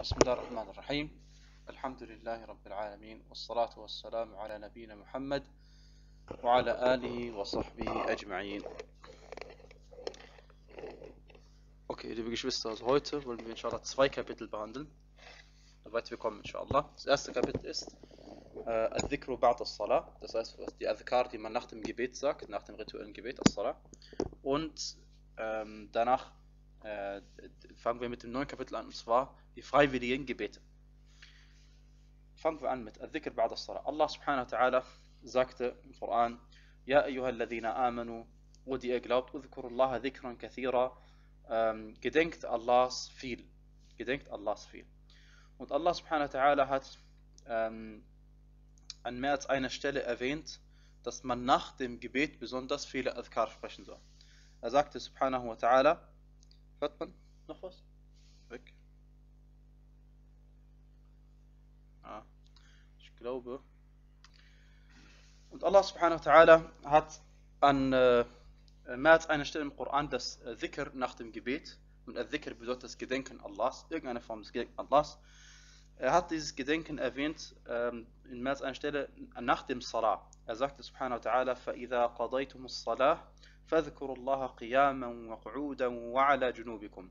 بسم الله الرحمن الرحيم الحمد لله رب العالمين والصلاة والسلام على نبينا Muhammad وعلى آله وصحبه أجمعين Okay, liebe Geschwister, also heute wollen wir inshallah zwei Kapitel behandeln. Soweit wir kommen, inshallah. Das erste Kapitel ist äh, Al-Dhikru Ba'd al-Salah, das heißt die Adhkar, die man nach dem Gebet sagt, nach dem rituellen Gebet, al-Salah. Und ähm, danach äh, fangen wir mit dem neuen Kapitel an, und zwar die freiwilligen Gebete. Fangen wir an mit Al-Dhikr Ba'd al-Salah. Allah subhanahu wa ta'ala sagte im Koran, Ja ayyuha alladhina amanu, o die ihr glaubt, udhkurullaha dhikran kathira, ähm, gedenkt Allahs viel. Gedenkt Allahs viel. Und Allah subhanahu wa ta'ala hat ähm, an mehr als einer Stelle erwähnt, dass man nach dem Gebet besonders viele Adhkar sprechen soll. Er sagte subhanahu wa ta'ala, hört man noch was? Glaube. Und Allah subhanahu wa ta'ala hat an äh, mehr als einer Stelle im Koran das äh, Dhikr nach dem Gebet, und Dhikr bedeutet das Gedenken Allahs, irgendeine Form des Gedenken Allahs, er hat dieses Gedenken erwähnt ähm, in mehr als einer Stelle nach dem Salah. Er sagte subhanahu wa ta'ala, فَإِذَا قَضَيْتُمُ الصَّلَاةِ فَذْكُرُوا اللَّهَ قِيَامًا وَقُعُودًا وَعَلَى جُنُوبِكُمْ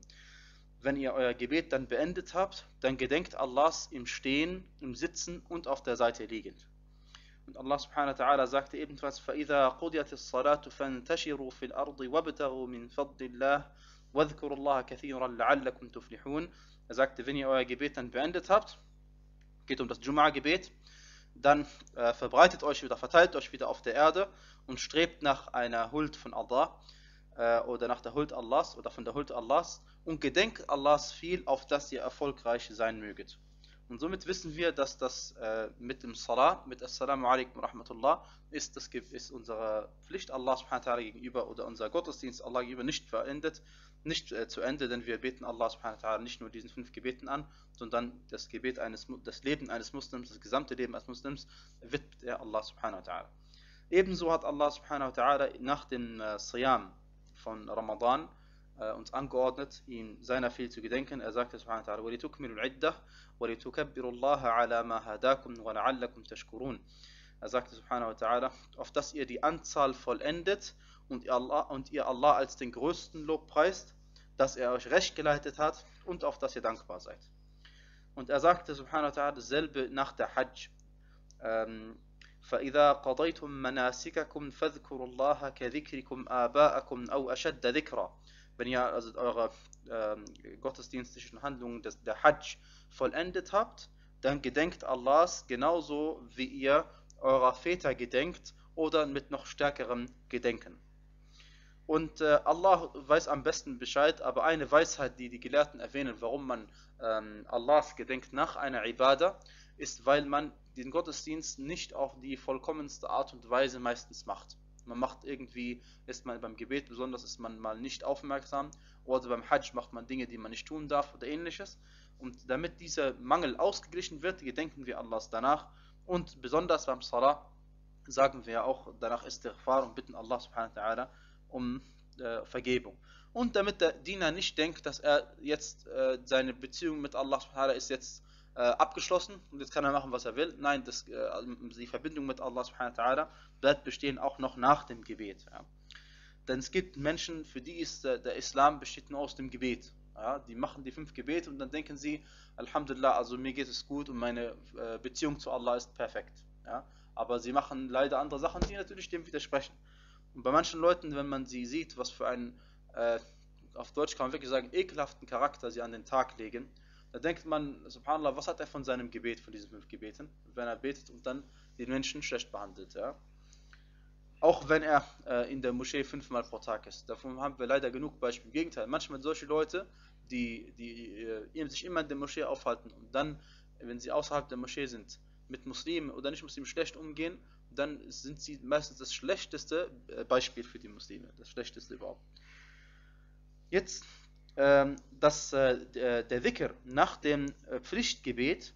Wenn ihr euer Gebet dann beendet habt, dann gedenkt Allahs im Stehen, im Sitzen und auf der Seite liegend. Und Allah subhanahu wa ta'ala sagte ebenfalls, فَإِذَا قُضِيَتِ الصَّلَاةُ فَانْتَشِرُوا فِي الْأَرْضِ وَابْتَغُوا مِنْ فَضْلِ اللَّهِ وَاذْكُرُوا اللَّهَ كَثِيرًا لَعَلَّكُمْ تُفْلِحُونَ Er sagte, wenn ihr euer Gebet dann beendet habt, geht um das Jum'a-Gebet, dann äh, verbreitet euch wieder, verteilt euch wieder auf der Erde und strebt nach einer Huld von Allah äh, oder nach der Huld Allahs oder von der Huld Allahs und gedenkt Allahs viel, auf dass ihr erfolgreich sein möget. Und somit wissen wir, dass das äh, mit dem Salah, mit Assalamu alaikum rahmatullah, ist, das ist unsere Pflicht Allah subhanahu wa ta'ala gegenüber oder unser Gottesdienst Allah gegenüber nicht verendet, nicht äh, zu Ende, denn wir beten Allah subhanahu wa ta'ala nicht nur diesen fünf Gebeten an, sondern das Gebet eines, das Leben eines Muslims, das gesamte Leben eines Muslims widmet er Allah subhanahu wa ta'ala. Ebenso hat Allah subhanahu wa ta'ala nach dem äh, Siyam von Ramadan uns angeordnet, ihm seiner viel zu gedenken. Er sagte subhanahu wa ta'ala, وَلِتُكْمِلُ الْعِدَّةِ وَلِتُكَبِّرُوا اللَّهَ عَلَى مَا هَدَاكُمْ وَلَعَلَّكُمْ تَشْكُرُونَ Er sagte subhanahu wa ta'ala, auf dass ihr die Anzahl vollendet und ihr Allah, und ihr Allah als den größten Lob preist, dass er euch recht geleitet hat und auf dass ihr dankbar seid. Und er sagte subhanahu wa ta'ala dasselbe nach der Hajj. Ähm, فإذا قضيتم مناسككم فاذكروا الله كذكركم آباءكم أو أشد ذكرا wenn ihr also eure ähm, gottesdienstlichen Handlungen des, der Hajj vollendet habt, dann gedenkt Allahs genauso wie ihr eurer Väter gedenkt oder mit noch stärkerem Gedenken. Und äh, Allah weiß am besten Bescheid, aber eine Weisheit, die die Gelehrten erwähnen, warum man ähm, Allahs gedenkt nach einer Ibadah, ist, weil man den Gottesdienst nicht auf die vollkommenste Art und Weise meistens macht. Man macht irgendwie, ist man beim Gebet besonders, ist man mal nicht aufmerksam oder beim Hajj macht man Dinge, die man nicht tun darf oder ähnliches. Und damit dieser Mangel ausgeglichen wird, gedenken wir Allahs danach. Und besonders beim Salah sagen wir auch danach Istighfar und bitten Allah subhanahu wa ta'ala um äh, Vergebung. Und damit der Diener nicht denkt, dass er jetzt äh, seine Beziehung mit Allah subhanahu wa ta'ala ist jetzt äh, abgeschlossen und jetzt kann er machen, was er will. Nein, das, äh, die Verbindung mit Allah subhanahu wa ta'ala bleibt bestehen auch noch nach dem Gebet. Ja. Denn es gibt Menschen, für die ist der, der Islam besteht nur aus dem Gebet. Ja, die machen die fünf Gebete und dann denken sie, Alhamdulillah, also mir geht es gut und meine äh, Beziehung zu Allah ist perfekt. Ja. Aber sie machen leider andere Sachen, die natürlich dem widersprechen. Und bei manchen Leuten, wenn man sie sieht, was für einen, äh, auf Deutsch kann man wirklich sagen, ekelhaften Charakter sie an den Tag legen, da denkt man, subhanallah, was hat er von seinem Gebet, von diesen fünf Gebeten, wenn er betet und dann den Menschen schlecht behandelt. Ja? Auch wenn er äh, in der Moschee fünfmal pro Tag ist. Davon haben wir leider genug Beispiele. Im Gegenteil, manchmal solche Leute, die, die äh, sich immer in der Moschee aufhalten und dann, wenn sie außerhalb der Moschee sind, mit Muslimen oder nicht Muslimen schlecht umgehen, dann sind sie meistens das schlechteste Beispiel für die Muslime. Das schlechteste überhaupt. Jetzt dass der Dhikr nach dem Pflichtgebet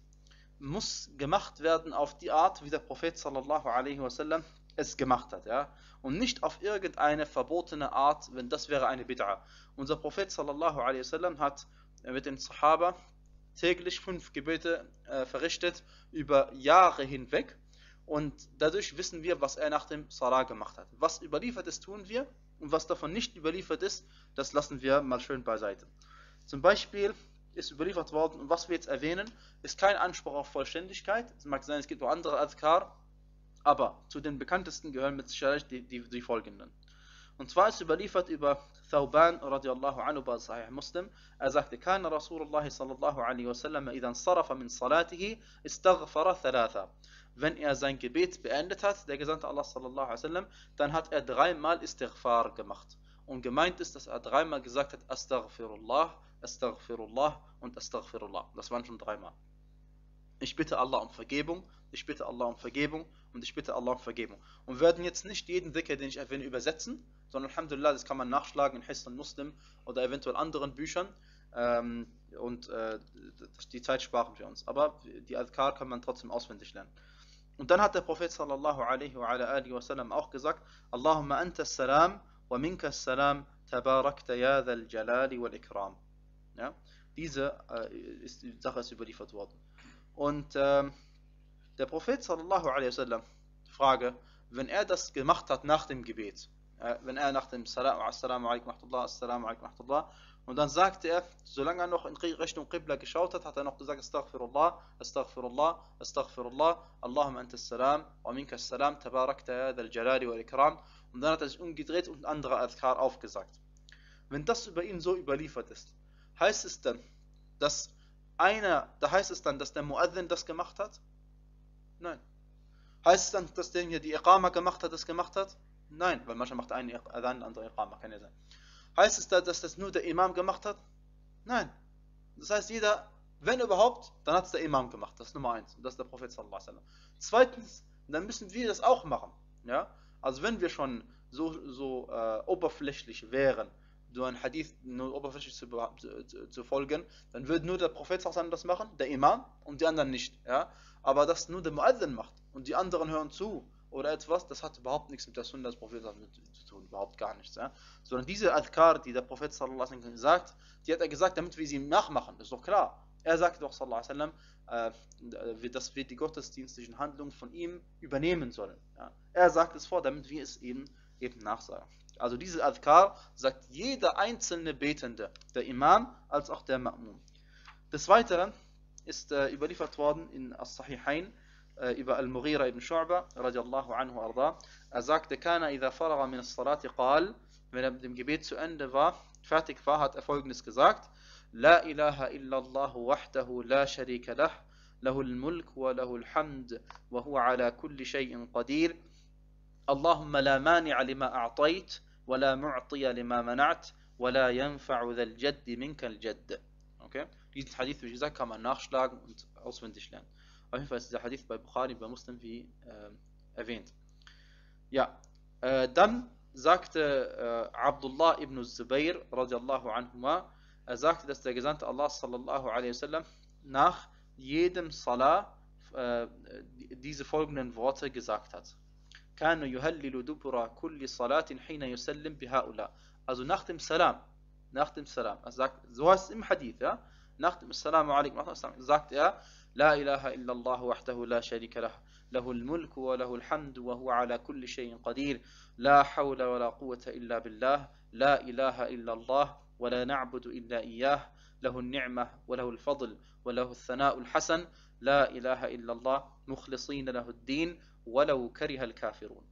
muss gemacht werden auf die Art, wie der Prophet sallallahu alaihi wasallam es gemacht hat, ja, und nicht auf irgendeine verbotene Art, wenn das wäre eine Bid'a. Unser Prophet sallallahu alaihi wasallam hat mit den Sahaba täglich fünf Gebete äh, verrichtet über Jahre hinweg und dadurch wissen wir, was er nach dem Salah gemacht hat. Was überliefert ist, tun wir und was davon nicht überliefert ist, das lassen wir mal schön beiseite. Zum Beispiel ist überliefert worden, und was wir jetzt erwähnen, ist kein Anspruch auf Vollständigkeit. Es mag sein, es gibt auch andere Adkar, aber zu den bekanntesten gehören mit Sicherheit die, die, die folgenden. Und zwar ist überliefert über Thauban radiallahu anhu bei Sahih Muslim. Er sagte, Kana Rasulullah sallallahu alaihi wa sallam, idan sarafa min salatihi istaghfara thalatha. Wenn er sein Gebet beendet hat, der Gesandte Allah sallallahu alaihi wasallam, dann hat er dreimal Istighfar gemacht. Und gemeint ist, dass er dreimal gesagt hat, Astaghfirullah, Astaghfirullah und Astaghfirullah. Das waren schon dreimal. Ich bitte Allah um Vergebung, ich bitte Allah um Vergebung und ich bitte Allah um Vergebung. Und werden jetzt nicht jeden Dhikr, den ich erwähne, übersetzen, sondern Alhamdulillah, das kann man nachschlagen in Hisn Muslim oder eventuell anderen Büchern. Ähm, und äh, die Zeit sparen wir uns. Aber die Adhkar kann man trotzdem auswendig lernen. Und dann hat der Prophet sallallahu alaihi wa alihi wasallam auch gesagt, Allahumma anta salam wa minka salam tabarakta ya dhal jalali wal ikram. Ja? Diese äh, ist, die Sache ist überliefert worden. Und äh, der Prophet sallallahu alaihi wasallam, Frage, wenn er das gemacht hat nach dem Gebet, äh, wenn er nach dem Salam, Assalamu alaikum Assalamu alaikum und dann sagte er, solange er noch in Richtung Qibla geschaut hat, hat er noch gesagt, Astaghfirullah, Astaghfirullah, Astaghfirullah, Allahumma anta salam, wa minka salam, tabarakta ya dal jalali wal ikram. Und dann hat er sich umgedreht und ein anderer Adhkar aufgesagt. Wenn das über ihn so überliefert ist, heißt es dann, dass einer, da heißt es dann, dass der Muaddin das gemacht hat? Nein. Heißt es dann, dass der hier die Iqama gemacht hat, das gemacht hat? Nein, weil manchmal macht ein Adhan, der andere Iqama, kann ja sein. Heißt es da, dass das nur der Imam gemacht hat? Nein. Das heißt, jeder, wenn überhaupt, dann hat es der Imam gemacht. Das ist Nummer eins. Und das ist der Prophet sallallahu alaihi wasallam. Zweitens, dann müssen wir das auch machen. Ja? Also wenn wir schon so, so äh, oberflächlich wären, so ein Hadith nur oberflächlich zu, zu, zu, folgen, dann würde nur der Prophet sallallahu das machen, der Imam und die anderen nicht. Ja? Aber das nur der Muazzin macht und die anderen hören zu oder etwas, das hat überhaupt nichts mit der Sunna des Propheten zu tun, überhaupt gar nichts. Ja? Sondern diese Adhkar, die der Prophet sallallahu alaihi sagt, die hat er gesagt, damit wir sie nachmachen, das ist doch klar. Er sagt doch sallallahu alaihi wasallam, äh, dass wir die gottesdienstlichen Handlungen von ihm übernehmen sollen. Ja? Er sagt es vor, damit wir es eben, eben nachsagen. Also diese Adhkar sagt jeder einzelne Betende, der Imam als auch der Ma'mum. Des Weiteren ist äh, überliefert worden in As-Sahihain, über Al-Mughira ibn Shu'ba radiallahu anhu arda. Er sagte, kana idha faraga min as-salati qal, wenn er mit dem Gebet zu Ende war, fertig war, hat er folgendes gesagt: La ilaha illa Allah wahdahu la sharika lah, له الملك وله الحمد وهو على كل شيء قدير اللهم لا مانع لما أعطيت ولا معطي لما منعت ولا ينفع ذا الجد منك الجد okay? diesen Hadith wie gesagt kann man nachschlagen und auswendig lernen Auf jeden Fall ist dieser Hadith bei Bukhari, bei Muslim wie äh, erwähnt. Ja, äh, dann sagte äh, Abdullah ibn Zubair radiallahu anhuma, er sagte, dass der Gesandte Allah sallallahu alaihi wasallam nach jedem Salah äh, diese folgenden Worte gesagt hat. كان يهلل دبر كل صلاة حين يسلم بهؤلاء. Also nach dem Salam, nach dem Salam, er sagt, so heißt es im Hadith, ja, nach dem Assalamu alaikum, sagt er, لا إله إلا الله وحده لا شريك له له الملك وله الحمد وهو على كل شيء قدير. لا حول ولا قوة إلا بالله لا إله إلا الله ولا نعبد إلا إياه. له النعمة وله الفضل وله الثناء الحسن. لا إله إلا الله مخلصين له الدين ولو كره الكافرون.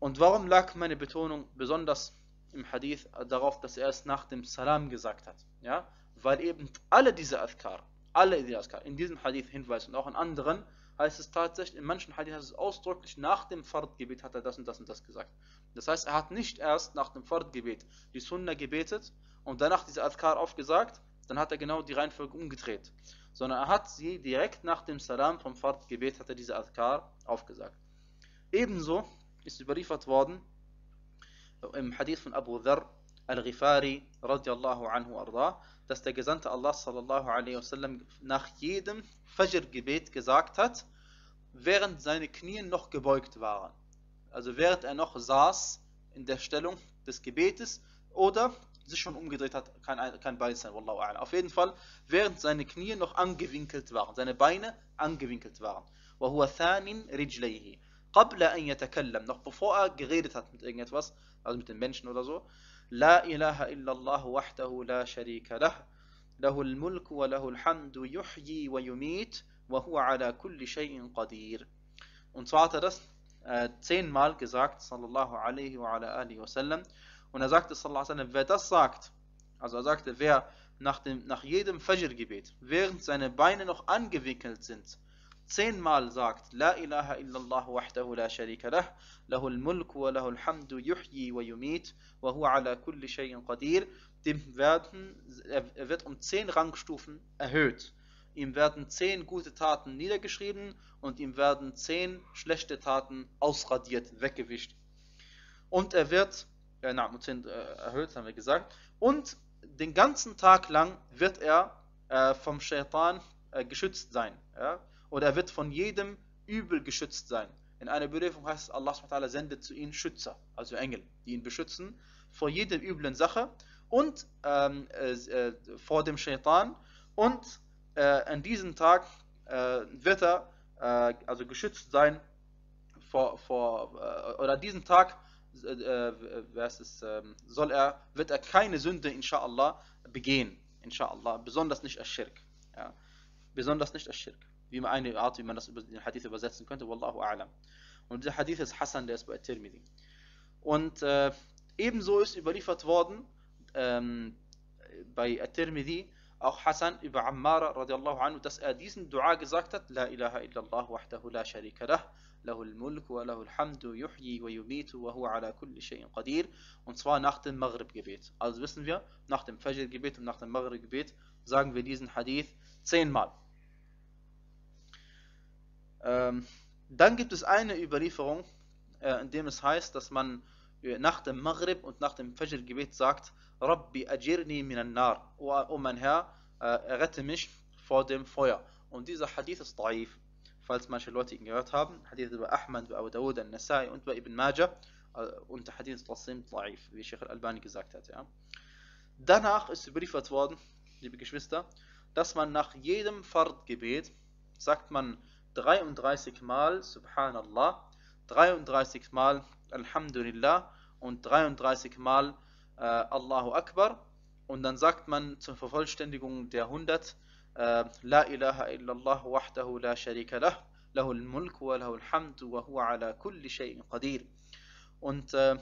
Und warum lag meine Betonung besonders im Hadith darauf, dass er es nach dem Salam gesagt hat? Ja, weil eben alle diese Adhkar, alle Idiaskar in diesem Hadith hinweisen und auch in anderen, heißt es tatsächlich, in manchen Hadith heißt es ausdrücklich, nach dem Fardgebet hat er das und das und das gesagt. Das heißt, er hat nicht erst nach dem Fardgebet die Sunna gebetet und danach diese Adhkar aufgesagt, dann hat er genau die Reihenfolge umgedreht. Sondern er hat sie direkt nach dem Salam vom Fardgebet hat er diese Adhkar aufgesagt. Ebenso ist überliefert worden im Hadith von Abu Dharr al-Ghifari radiallahu anhu arda, dass der Gesandte Allah sallallahu alaihi wasallam nach jedem Fajr-Gebet gesagt hat, während seine Knie noch gebeugt waren. Also während er noch saß in der Stellung des Gebetes oder sich schon umgedreht hat, kann, kann beides sein, Wallahu a'lam. Auf jeden Fall, während seine Knie noch angewinkelt waren, seine Beine angewinkelt waren. وهو ثان رجليه قبل أن يتكلم noch bevor er geredet hat mit irgendetwas also mit den Menschen oder so لا إله إلا الله وحده لا شريك له له الملك وله الحمد يحيي ويميت وهو على كل شيء قدير und zwar hat er das äh, zehnmal gesagt sallallahu alaihi wa ala alihi wasallam und er sagte sallallahu alaihi wasallam wer das sagt also er sagte wer nach dem nach jedem Fajr Gebet während seine Beine noch angewickelt sind zehnmal sagt, La ilaha illallah wahdahu la sharika lah, lahul mulk wa lahul hamdu yuhyi wa yumit, wa huwa ala kulli shay'in qadir, dem werden, er wird um zehn Rangstufen erhöht. Ihm werden zehn gute Taten niedergeschrieben und ihm werden zehn schlechte Taten ausradiert, weggewischt. Und er wird, äh, na, um zehn äh, erhöht, haben wir gesagt, und den ganzen Tag lang wird er äh, vom Shaitan äh, geschützt sein. Ja? Oder er wird von jedem Übel geschützt sein. In einer Berufung heißt es, Allah SWT sendet zu ihnen Schützer, also Engel, die ihn beschützen vor jeder üblen Sache und ähm, äh, äh, vor dem Shaitan. Und äh, an diesem Tag äh, wird er äh, also geschützt sein vor, vor oder diesen Tag es, ähm, soll er, wird er keine Sünde, inshallah, begehen. Inshallah, besonders nicht Aschirk. Ja. Besonders nicht Aschirk man das über den Hadith übersetzen könnte, Wallahu a'lam. Und dieser Hadith ist Hassan, der ist bei Tirmidhi. Und äh, ebenso ist überliefert worden ähm, bei Tirmidhi auch Hassan über Ammar radiallahu anhu, dass er diesen Dua gesagt hat, La ilaha illallah wahdahu la sharika lah, له الملك وله الحمد يحيي ويميت وهو على كل شيء قدير und zwar nach dem Maghrib-Gebet. Also wissen wir, nach dem Fajr-Gebet und nach dem Maghrib-Gebet sagen wir diesen Hadith zehnmal. Ähm, dann gibt es eine Überlieferung, äh, in dem es heißt, dass man äh, nach dem Maghrib und nach dem Fajr-Gebet sagt, Rabbi ajirni minan nar, o, oh mein Herr, äh, rette mich vor dem Feuer. Und dieser Hadith ist daif, falls manche Leute ihn gehört haben. Hadith über Ahmad, über Abu Dawud, al-Nasai und über Ibn Majah. Und der Hadith ist trotzdem daif, wie Sheikh al-Albani gesagt hat. Ja. Danach ist überliefert worden, liebe Geschwister, dass man nach jedem Fard-Gebet sagt man 33 Mal Subhanallah, 33 Mal Alhamdulillah und 33 Mal äh, Allahu Akbar. Und dann sagt man zur Vervollständigung der 100 äh, La ilaha illallah wahdahu la sharika lah, lahul mulk wa lahul hamdu wa huwa ala kulli shay'in qadir. Und äh,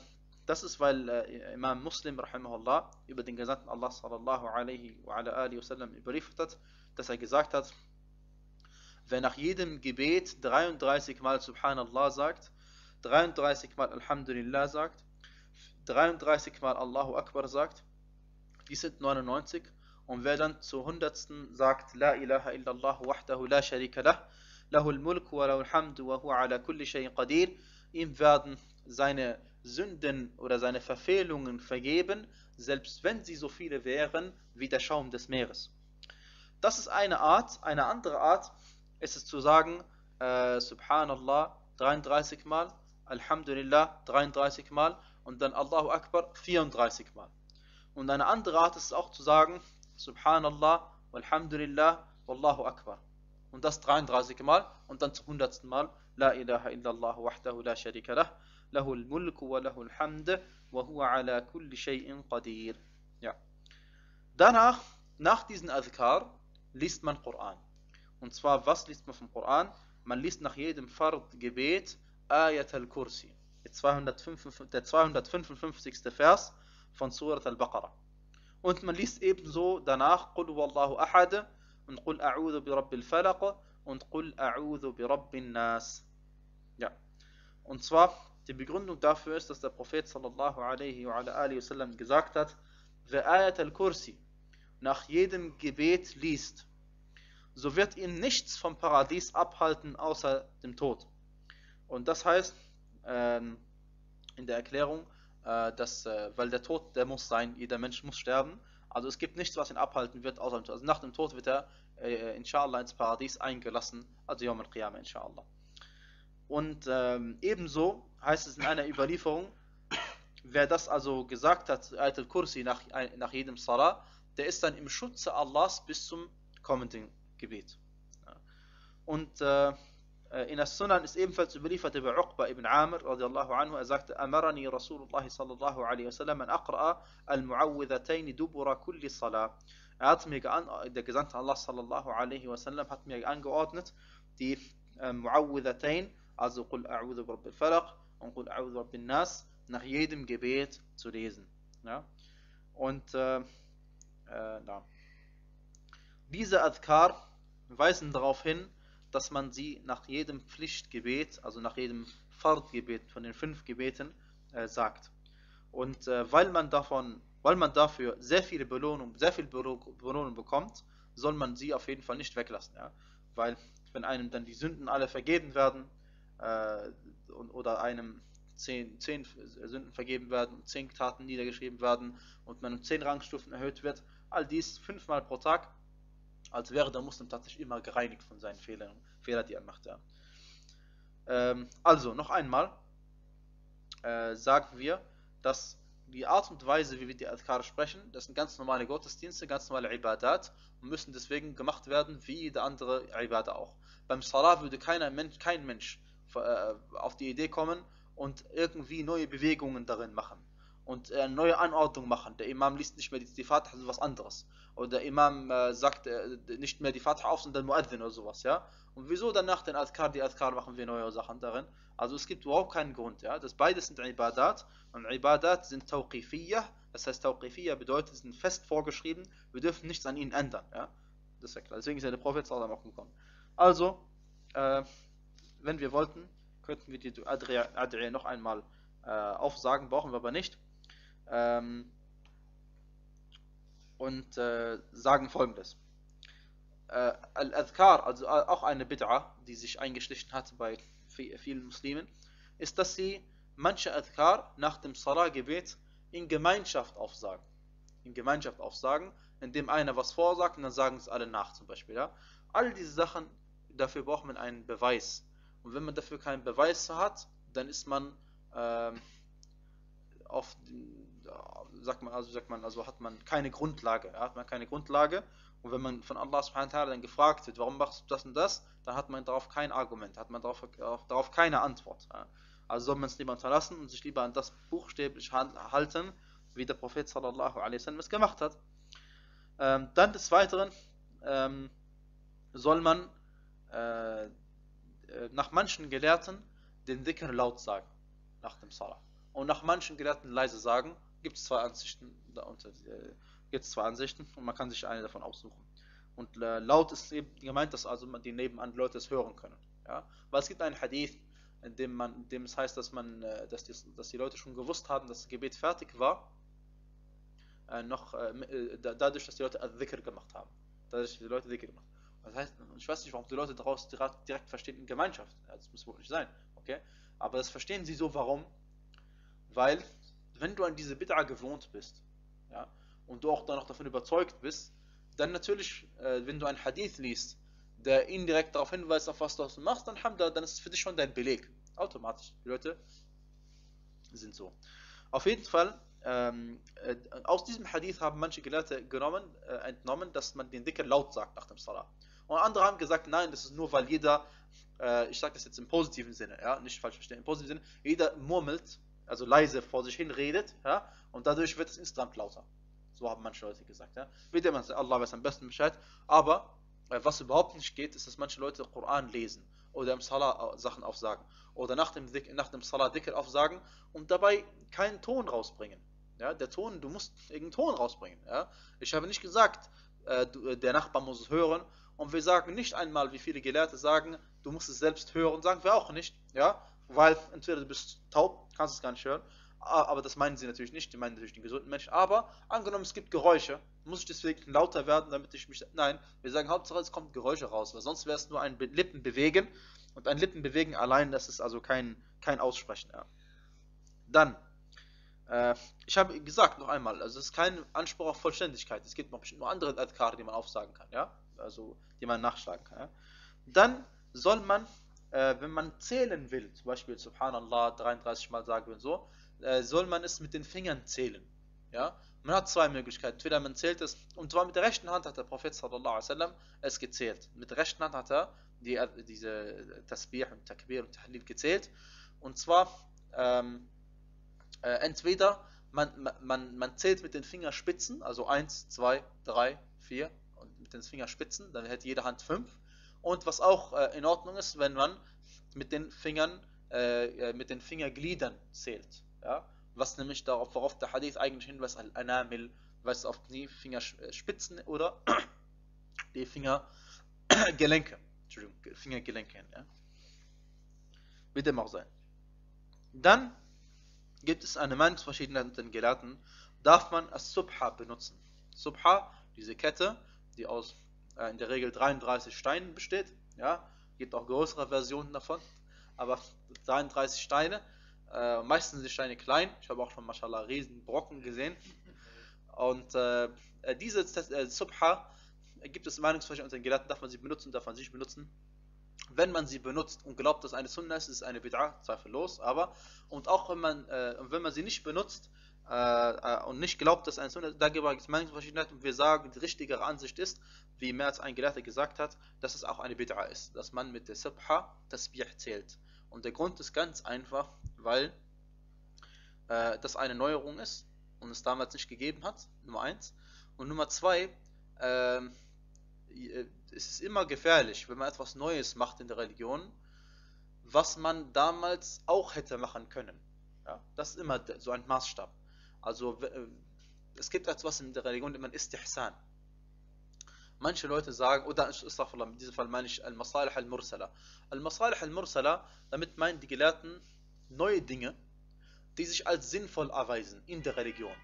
das ist, weil äh, Imam Muslim rahimahullah über den Gesandten Allah sallallahu alaihi wa ala alihi wasallam überliefert hat, dass er gesagt hat, wer nach jedem Gebet 33 Mal Subhanallah sagt, 33 Mal Alhamdulillah sagt, 33 Mal Allahu Akbar sagt, die sind 99. Und wer dann zur 100. sagt, La ilaha illallah wahdahu la sharika lah, lahul mulk wa lahul hamdu wa huwa ala kulli shay'in qadir, ihm werden seine Sünden oder seine Verfehlungen vergeben, selbst wenn sie so viele wären wie der Schaum des Meeres. Das ist eine Art, eine andere Art ist es zu sagen, äh, Subhanallah 33 Mal, Alhamdulillah 33 Mal und dann Allahu Akbar 34 Mal. Und eine andere Art ist es auch zu sagen, Subhanallah, Alhamdulillah, Wallahu Akbar. Und das 33 Mal und dann zum 100. Mal, La ilaha illallah wahdahu la sharika lah, lahul mulku wa lahul hamd, wa huwa ala kulli shay'in qadir. Ja. Danach, nach diesen Adhkar, liest man Koran. Und zwar, was liest man vom Koran? Man liest nach jedem Fard-Gebet Ayat al-Kursi, der 255. Vers von Surat al-Baqarah. Und man liest ebenso danach Qul Wallahu Ahad und Qul A'udhu bi Rabbil Falaq und Qul A'udhu bi Rabbin Nas. Ja. Und zwar, die Begründung dafür ist, dass der Prophet sallallahu alaihi wa alihi wasallam gesagt hat, wer Ayat al-Kursi nach jedem Gebet liest, so wird ihn nichts vom Paradies abhalten außer dem Tod. Und das heißt ähm, in der Erklärung, äh, dass, äh, weil der Tod, der muss sein, jeder Mensch muss sterben. Also es gibt nichts, was ihn abhalten wird, außer dem Tod. Also nach dem Tod wird er äh, inshallah ins Paradies eingelassen, also Yom al-Qiyamah inshallah. Und ähm, ebenso heißt es in einer Überlieferung, wer das also gesagt hat, Ayat al-Kursi nach, nach jedem Salah, der ist dann im Schutze Allahs bis zum kommenden Gebet. Und äh, in der Sunan ist ebenfalls überliefert über Uqba ibn Amr radiallahu anhu, er sagte, Amarani Rasulullah sallallahu alaihi wasallam an aqra'a al-mu'awwidhatayn dubura kulli salah. Er hat mir der Gesandte Allah sallallahu alaihi wasallam hat mir angeordnet, die äh, Mu'awwidhatayn, also Qul a'udhu bi rabbil falaq und Qul a'udhu bi rabbin nas, nach jedem Gebet zu lesen. Ja? Und äh, äh, ja. diese Adkar weisen darauf hin, dass man sie nach jedem Pflichtgebet, also nach jedem Fardgebet von den fünf Gebeten äh, sagt. Und äh, weil man davon, weil man dafür sehr viele Belohnung, sehr viel Belohnung bekommt, soll man sie auf jeden Fall nicht weglassen, ja? Weil wenn einem dann die Sünden alle vergeben werden äh, und, oder einem zehn, zehn Sünden vergeben werden und zehn Taten niedergeschrieben werden und man um zehn Rangstufen erhöht wird, all dies fünfmal pro Tag, als wäre der Muslim tatsächlich immer gereinigt von seinen Fehlern, Fehlern die er macht. Ja. Ähm, also, noch einmal äh, sagen wir, dass die Art und Weise, wie wir die Adkar sprechen, das sind ganz normale Gottesdienste, ganz normale Ibadat und müssen deswegen gemacht werden wie jede andere Ibadah auch. Beim Salah würde keiner kein Mensch äh, auf die Idee kommen und irgendwie neue Bewegungen darin machen und eine neue Anordnung machen. Der Imam liest nicht mehr die, die Fatiha, sondern was anderes. Oder der Imam äh, sagt äh, nicht mehr die Fatiha auf, sondern Muaddin oder sowas, ja. Und wieso danach den Adkar, die Adkar machen wir neue Sachen darin? Also es gibt überhaupt keinen Grund, ja. Das beides sind Ibadat und Ibadat sind Tawqifiyah. Das heißt, Tawqifiyah bedeutet, sie sind fest vorgeschrieben, wir dürfen nichts an ihnen ändern, ja. Das ist ja klar. Deswegen ist ja der Prophet auch gekommen. Also, äh, wenn wir wollten, könnten wir die Adria noch einmal äh, aufsagen, brauchen wir aber nicht. Ähm, und äh, sagen folgendes. Äh, Al-Adhkar, also auch eine Bid'a, die sich eingeschlichen hat bei vielen Muslimen, ist, dass sie manche Adhkar nach dem Salah-Gebet in Gemeinschaft aufsagen. In Gemeinschaft aufsagen, indem einer was vorsagt und dann sagen es alle nach zum Beispiel. Ja? All diese Sachen, dafür braucht man einen Beweis. Und wenn man dafür keinen Beweis hat, dann ist man ähm, auf, sagt man, also sagt man, also hat man keine Grundlage, hat man keine Grundlage. Und wenn man von Allah subhanahu wa ta'ala dann gefragt wird, warum machst du das und das, dann hat man darauf kein Argument, hat man darauf, darauf keine Antwort. Also soll man es lieber unterlassen und sich lieber an das buchstäblich halten, wie der Prophet sallallahu alaihi wasallam es gemacht hat. Ähm, dann des Weiteren ähm, soll man äh, äh, nach manchen Gelehrten den Dhikr laut sagen, nach dem Salah. Und nach manchen Gelehrten leise sagen, gibt es zwei Ansichten, äh, gibt es zwei Ansichten und man kann sich eine davon aussuchen. Und äh, laut ist eben gemeint, dass also die nebenan Leute es hören können. Ja? Weil es gibt einen Hadith, in dem, man, in dem es heißt, dass, man, äh, dass, die, dass die Leute schon gewusst haben, dass das Gebet fertig war, noch dadurch, dass die Leute Dhikr gemacht haben. Dadurch, dass die Leute Dhikr gemacht haben. Das heißt, ich weiß nicht, warum die Leute daraus direkt, direkt verstehen in Gemeinschaft. Das muss wohl nicht sein, okay? Aber das verstehen sie so, warum? Weil, wenn du an diese Bid'a gewohnt bist, ja, und du auch dann noch davon überzeugt bist, dann natürlich, äh, wenn du ein Hadith liest, der indirekt darauf hinweist, auf was du machst, dann, dann ist es für dich schon dein Beleg. Automatisch. Die Leute sind so. Auf jeden Fall, ähm, äh, aus diesem Hadith haben manche Gelehrte genommen, äh, entnommen, dass man den Dicker laut sagt nach dem Salah. Und andere haben gesagt, nein, das ist nur, weil jeder, äh, ich sage das jetzt im positiven Sinne, ja, nicht falsch verstehen, im positiven Sinne, jeder murmelt, also leise vor sich hin redet, ja, und dadurch wird es insgesamt lauter. So haben manche Leute gesagt, ja. Wie der Allah weiß am besten Bescheid, aber äh, was überhaupt nicht geht, ist, dass manche Leute Koran lesen oder im Salah äh, Sachen aufsagen oder nach dem, nach dem Salah Dhikr aufsagen und dabei keinen Ton rausbringen. Ja, der Ton, du musst irgendeinen Ton rausbringen. Ja. Ich habe nicht gesagt, äh, äh der Nachbar muss es hören und wir sagen nicht einmal, wie viele Gelehrte sagen, du musst es selbst hören, sagen wir auch nicht, ja, weil entweder du bist taub, kannst es gar nicht hören, aber das meinen sie natürlich nicht, die meinen natürlich den gesunden Menschen, aber angenommen es gibt Geräusche, muss ich deswegen lauter werden, damit ich mich, nein, wir sagen Hauptsache es kommt Geräusche raus, weil sonst wäre es nur ein Lippen bewegen und ein Lippen bewegen allein, das ist also kein, kein Aussprechen, ja. Dann, äh, ich habe gesagt noch einmal, also es ist kein Anspruch auf Vollständigkeit, es gibt noch bestimmt nur andere Adkare, die man aufsagen kann, ja, also die man nachschlagen kann. Ja? Dann soll man, äh, wenn man zählen will, zum Beispiel Subhanallah 33 Mal sagen und so, äh, soll man es mit den Fingern zählen. Ja? Man hat zwei Möglichkeiten. Entweder man zählt es, und zwar mit der rechten Hand hat der Prophet sallallahu es gezählt. Mit der rechten Hand hat er die, äh, diese Tasbih und Takbir und Tahlil gezählt. Und zwar ähm, äh, entweder man, man, man zählt mit den Fingerspitzen, also 1, 2, 3, 4 und mit den Fingerspitzen, dann hätte jede Hand 5. Und was auch äh, in Ordnung ist, wenn man mit den Fingern, äh, äh mit den Fingergliedern zählt. Ja? Was nämlich darauf, worauf der Hadith eigentlich hinweist, Al-Anamil, weist auf die Fingerspitzen oder die Fingergelenke. Entschuldigung, Fingergelenke. Ja? Wie dem auch sein. Dann gibt es eine Meinungsverschiedenheit unter den Gelehrten, darf man as Subha benutzen. Subha, diese Kette, die aus äh, in der Regel 33 Steinen besteht, ja, gibt auch größere Versionen davon, aber 33 Steine, äh, meistens sind die Steine klein, ich habe auch schon mashallah riesen Brocken gesehen. Und äh, diese äh, Subha gibt es Meinungsverschiedenheit unter den Gelehrten, darf man sie benutzen, darf man sie nicht benutzen. Wenn man sie benutzt und glaubt, dass eine Sunna ist, ist eine Bid'ah, zweifellos, aber und auch wenn man, äh, wenn man sie nicht benutzt äh, äh und nicht glaubt, dass Sunna ist, da gibt es Meinungsverschiedenheit und wir sagen, die richtigere Ansicht ist, wie mehr als ein Gelehrter gesagt hat, dass es auch eine Bid'ah ist, dass man mit der Subha das Bier zählt. Und der Grund ist ganz einfach, weil äh, das eine Neuerung ist und es damals nicht gegeben hat, Nummer eins. Und Nummer zwei, ähm, äh, es ist immer gefährlich, wenn man etwas Neues macht in der Religion, was man damals auch hätte machen können. Ja, das ist immer so ein Maßstab. Also äh, es gibt etwas in der Religion, man Istihsan. Manche Leute sagen, oder in diesem Fall meine ich Al-Masalih al-Mursala. Al-Masalih al-Mursala, damit meinen die Gelehrten neue Dinge, die sich als sinnvoll erweisen in der Religion.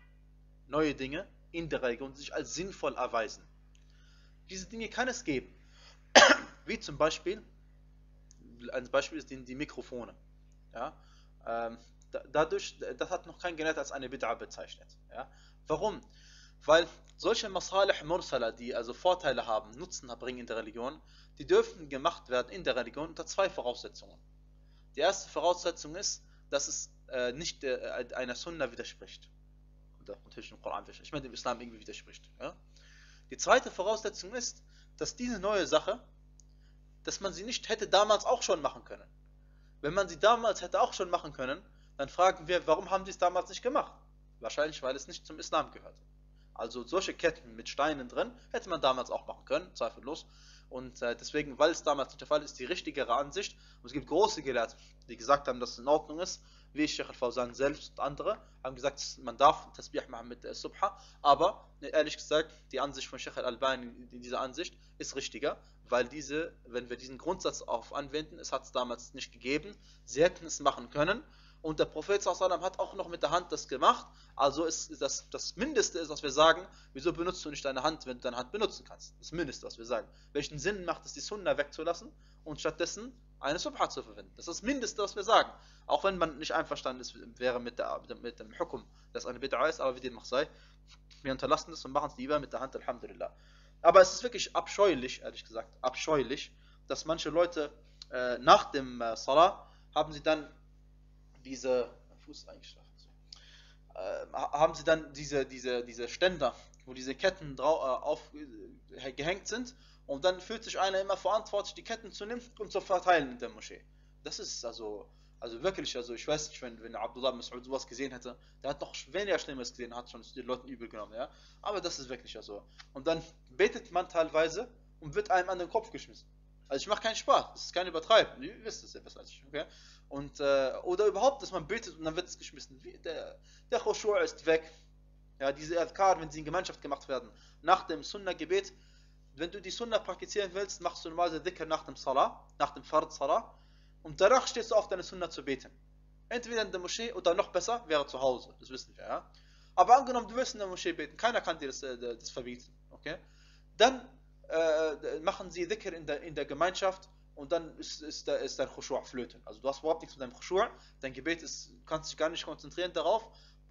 Neue Dinge in der Religion, die sich als sinnvoll erweisen. Diese Dinge kann es geben. Wie zum Beispiel, ein Beispiel ist die, die Mikrofone. Ja? Ähm, dadurch, das hat noch kein Gerät als eine Bid'a bezeichnet. Ja? Warum? Weil solche Masalih Mursala, die also Vorteile haben, Nutzen bringen in der Religion, die dürfen gemacht werden in der Religion unter zwei Voraussetzungen. Die erste Voraussetzung ist, dass es äh, nicht äh, einer Sunna widerspricht. Oder natürlich im Koran widerspricht. Ich meine, dem Islam irgendwie widerspricht. Ja? Die zweite Voraussetzung ist, dass diese neue Sache, dass man sie nicht hätte damals auch schon machen können. Wenn man sie damals hätte auch schon machen können, dann fragen wir, warum haben sie es damals nicht gemacht? Wahrscheinlich, weil es nicht zum Islam gehörte. Also solche Ketten mit Steinen drin hätte man damals auch machen können, zweifellos. Und äh, deswegen, weil es damals nicht der Fall ist, die richtigere Ansicht. Und es gibt große Gelehrte, die gesagt haben, dass es in Ordnung ist, wie Sheikh al-Fawzan selbst und andere, haben gesagt, man darf Tasbih machen mit der Subha, aber ehrlich gesagt, die Ansicht von Sheikh al-Albani, diese Ansicht, ist richtiger, weil diese, wenn wir diesen Grundsatz auf anwenden, es hat es damals nicht gegeben, sie hätten es machen können und der Prophet sallam, hat auch noch mit der Hand das gemacht, also ist das, das Mindeste ist, was wir sagen, wieso benutzt du nicht deine Hand, wenn du deine Hand benutzen kannst? Das Mindeste, was wir sagen. Welchen Sinn macht es, die Sunna wegzulassen und stattdessen eine Subha zu verwenden. Das ist das Mindeste, was wir sagen. Auch wenn man nicht einverstanden ist, wäre mit, der, mit dem Hukum, dass eine Bid'a ist, aber wie dem auch sei, wir unterlassen das und machen es lieber mit der Hand, Alhamdulillah. Aber es ist wirklich abscheulich, ehrlich gesagt, abscheulich, dass manche Leute äh, nach dem äh, Salah haben sie dann diese, Fuß eingeschlafen, äh, haben sie dann diese, diese, diese Ständer, wo diese Ketten drauf, äh, aufgehängt sind und dann fühlt sich einer immer verantwortlich, die Ketten zu nehmen und zu verteilen in der Moschee. Das ist also, also wirklich, also ich weiß nicht, wenn, wenn Abdullah Mas'ud sowas gesehen hätte, der hat noch weniger Schlimmes gesehen, hat schon den Leuten übel genommen, ja. Aber das ist wirklich so. Also. Und dann betet man teilweise und wird einem an den Kopf geschmissen. Also ich mache keinen Spaß, das ist kein Übertreiben, ihr wisst es ja besser als ich, okay? Und, äh, oder überhaupt, dass man betet und dann wird es geschmissen. Wie, der, der Khushu' ist weg. Ja, diese Adkar, wenn sie in Gemeinschaft gemacht werden, nach dem Sunnah-Gebet, wenn du die Sunnah praktizieren willst, machst du normalerweise Dhikr nach dem Salah, nach dem Fard Salah und danach stehst du auf, deine Sunnah zu beten. Entweder in der Moschee oder noch besser, wäre zu Hause, das wissen wir, ja. Aber angenommen, du willst in der Moschee beten, keiner kann dir das, äh, das verbieten, okay? Dann äh, machen sie Dhikr in der, in der Gemeinschaft und dann ist, ist, der, ist dein Khushu' flöten. Also du hast überhaupt nichts mit deinem Khushu', dein Gebet ist, kannst dich gar nicht konzentrieren darauf,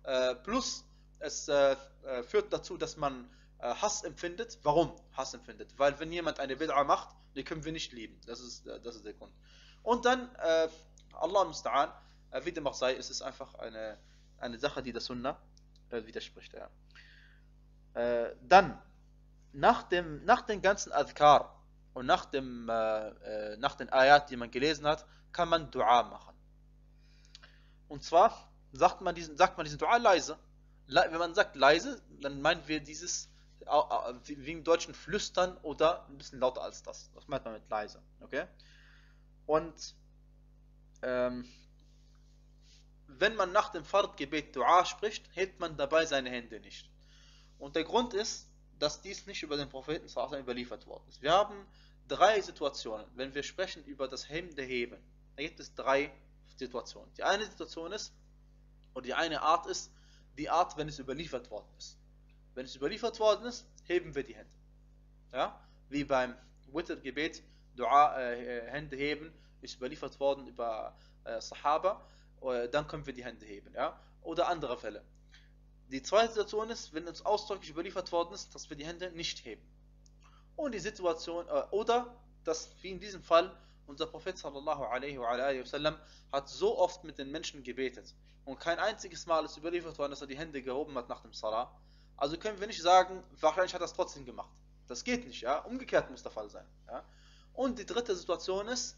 äh, plus es äh, äh führt dazu, dass man äh, Hass empfindet. Warum Hass empfindet? Weil wenn jemand eine Bid'a macht, die können wir nicht lieben. Das ist, äh, das ist der Grund. Und dann, äh, Allah musta'an, äh, wie dem auch sei, es ist einfach eine, eine Sache, die der Sunna äh, widerspricht. Ja. Äh, dann, nach, dem, nach den ganzen Adhkar und nach, dem, äh, äh, nach den Ayat, die man gelesen hat, kann man Dua machen. Und zwar sagt man diesen, sagt man diesen Dua leise. Le wenn man sagt leise, dann meinen wir dieses, wie im Deutschen flüstern oder ein bisschen lauter als das. Das meint man mit leise. Okay? Und ähm, wenn man nach dem Fardgebet Dua spricht, hebt man dabei seine Hände nicht. Und der Grund ist, dass dies nicht über den Propheten überliefert worden ist. Wir haben drei Situationen, wenn wir sprechen über das Hände heben. Da gibt es drei Situationen. Die eine Situation ist, oder die eine Art ist, die Art, wenn es überliefert worden ist. Wenn es überliefert worden ist, heben wir die Hände. Ja? Wie beim Witr-Gebet, Dua, äh, Hände heben, ist überliefert worden über äh, Sahaba, äh, dann können wir die Hände heben. Ja? Oder andere Fälle. Die zweite Situation ist, wenn uns ausdrücklich überliefert worden ist, dass wir die Hände nicht heben. Und die Situation, äh, oder dass, wie in diesem Fall, unser Prophet sallallahu alaihi wa alaihi wasallam hat so oft mit den Menschen gebetet und kein einziges Mal ist überliefert worden, dass er die Hände gehoben hat nach dem Salah. Also können wir nicht sagen, wahrscheinlich hat er es trotzdem gemacht. Das geht nicht, ja. Umgekehrt muss der Fall sein. Ja? Und die dritte Situation ist,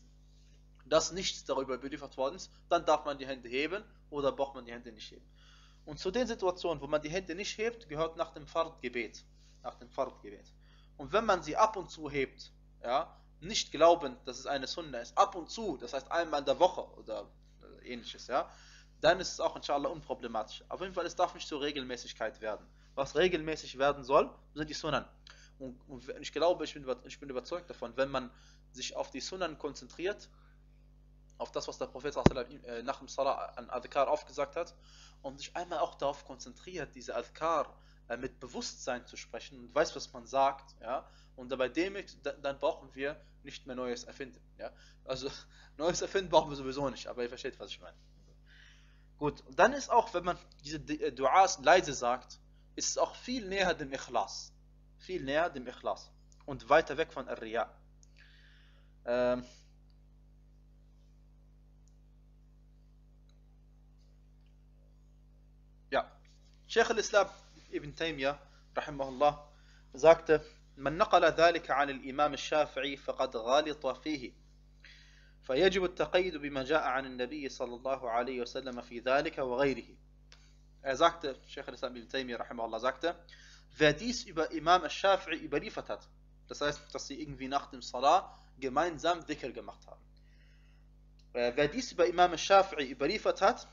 dass nichts darüber überliefert worden ist, dann darf man die Hände heben oder braucht man die Hände nicht heben. Und zu den Situationen, wo man die Hände nicht hebt, gehört nach dem Fardgebet. Nach dem Fardgebet. Und wenn man sie ab und zu hebt, ja, nicht glaubend, dass es eine Sunna ist, ab und zu, das heißt einmal in der Woche oder ähnliches, ja, dann ist es auch inshallah unproblematisch. Auf jeden Fall, es darf nicht zur Regelmäßigkeit werden. Was regelmäßig werden soll, sind die Sunnan. Und, und ich glaube, ich bin, ich bin überzeugt davon, wenn man sich auf die Sunnan konzentriert, auf das, was der Prophet äh, nach dem Salah an Adhkar aufgesagt hat, und sich einmal auch darauf konzentriert, diese Adhkar äh, mit Bewusstsein zu sprechen und weiß, was man sagt, ja, und dabei demütigt, dann brauchen wir nicht mehr Neues erfinden, ja. Also, Neues erfinden brauchen wir sowieso nicht, aber ihr versteht, was ich meine. Gut, und dann ist auch, wenn man diese äh, Duas leise sagt, ist es auch viel näher dem Ikhlas. Viel näher dem Ikhlas. Und weiter weg von Ar-Riya. Ähm, Sheikh al-Islam ibn Taymiyyah, rahimahullah, sagte, من نقل ذلك عن الإمام الشافعي فقد غالط فيه فيجب التقيد بما جاء عن النبي صلى الله عليه وسلم في ذلك وغيره Er sagte, Sheikh al-Islam ibn Taymiyyah rahimahullah sagte, wer dies über Imam al-Shafi'i überliefert hat, das heißt, dass sie irgendwie nach dem Salah gemeinsam Dhikr gemacht haben. Wer dies über Imam al-Shafi'i überliefert hat,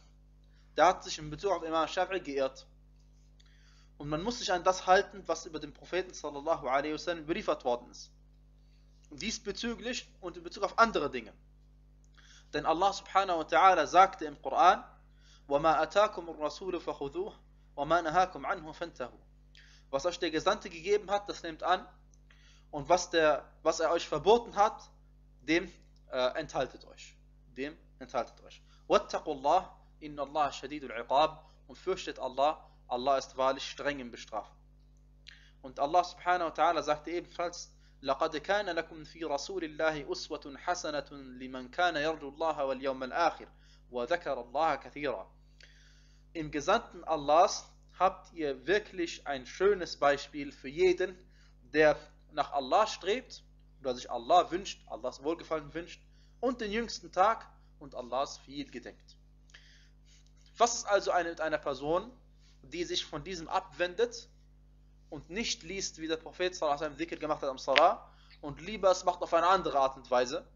der hat sich in Bezug auf Imam al-Shafi'i geirrt. Und man muss sich an das halten, was über den Propheten sallallahu alaihi wasallam überliefert worden ist. Diesbezüglich und in Bezug auf andere Dinge. Denn Allah subhanahu wa ta'ala sagte im Koran, وَمَا أَتَاكُمُ الرَّسُولُ فَخُذُوهُ وَمَا نَهَاكُمْ عَنْهُ فَانْتَهُ Was euch der Gesandte gegeben hat, das nehmt an. Und was, der, was er euch verboten hat, dem äh, enthaltet euch. Dem enthaltet euch. وَاتَّقُوا اللَّهِ إِنَّ اللَّهَ شَدِيدُ الْعِقَابِ Und fürchtet Allah, Allah ist wahrlich streng im Bestrafen. Und Allah subhanahu wa ta'ala sagte ebenfalls, لقد كان لكم في رسول الله أسوة حسنة لمن كان يرجو الله واليوم الآخر وذكر الله كثيرا Im Gesandten Allahs habt ihr wirklich ein schönes Beispiel für jeden, der nach Allah strebt oder sich Allah wünscht, Allahs Wohlgefallen wünscht und den jüngsten Tag und Allahs viel gedenkt. Was ist also eine, mit einer Person, die sich von diesem abwendet und nicht liest, wie der Prophet sallallahu Dhikr gemacht hat am Salah und lieber es macht auf eine andere Art und Weise.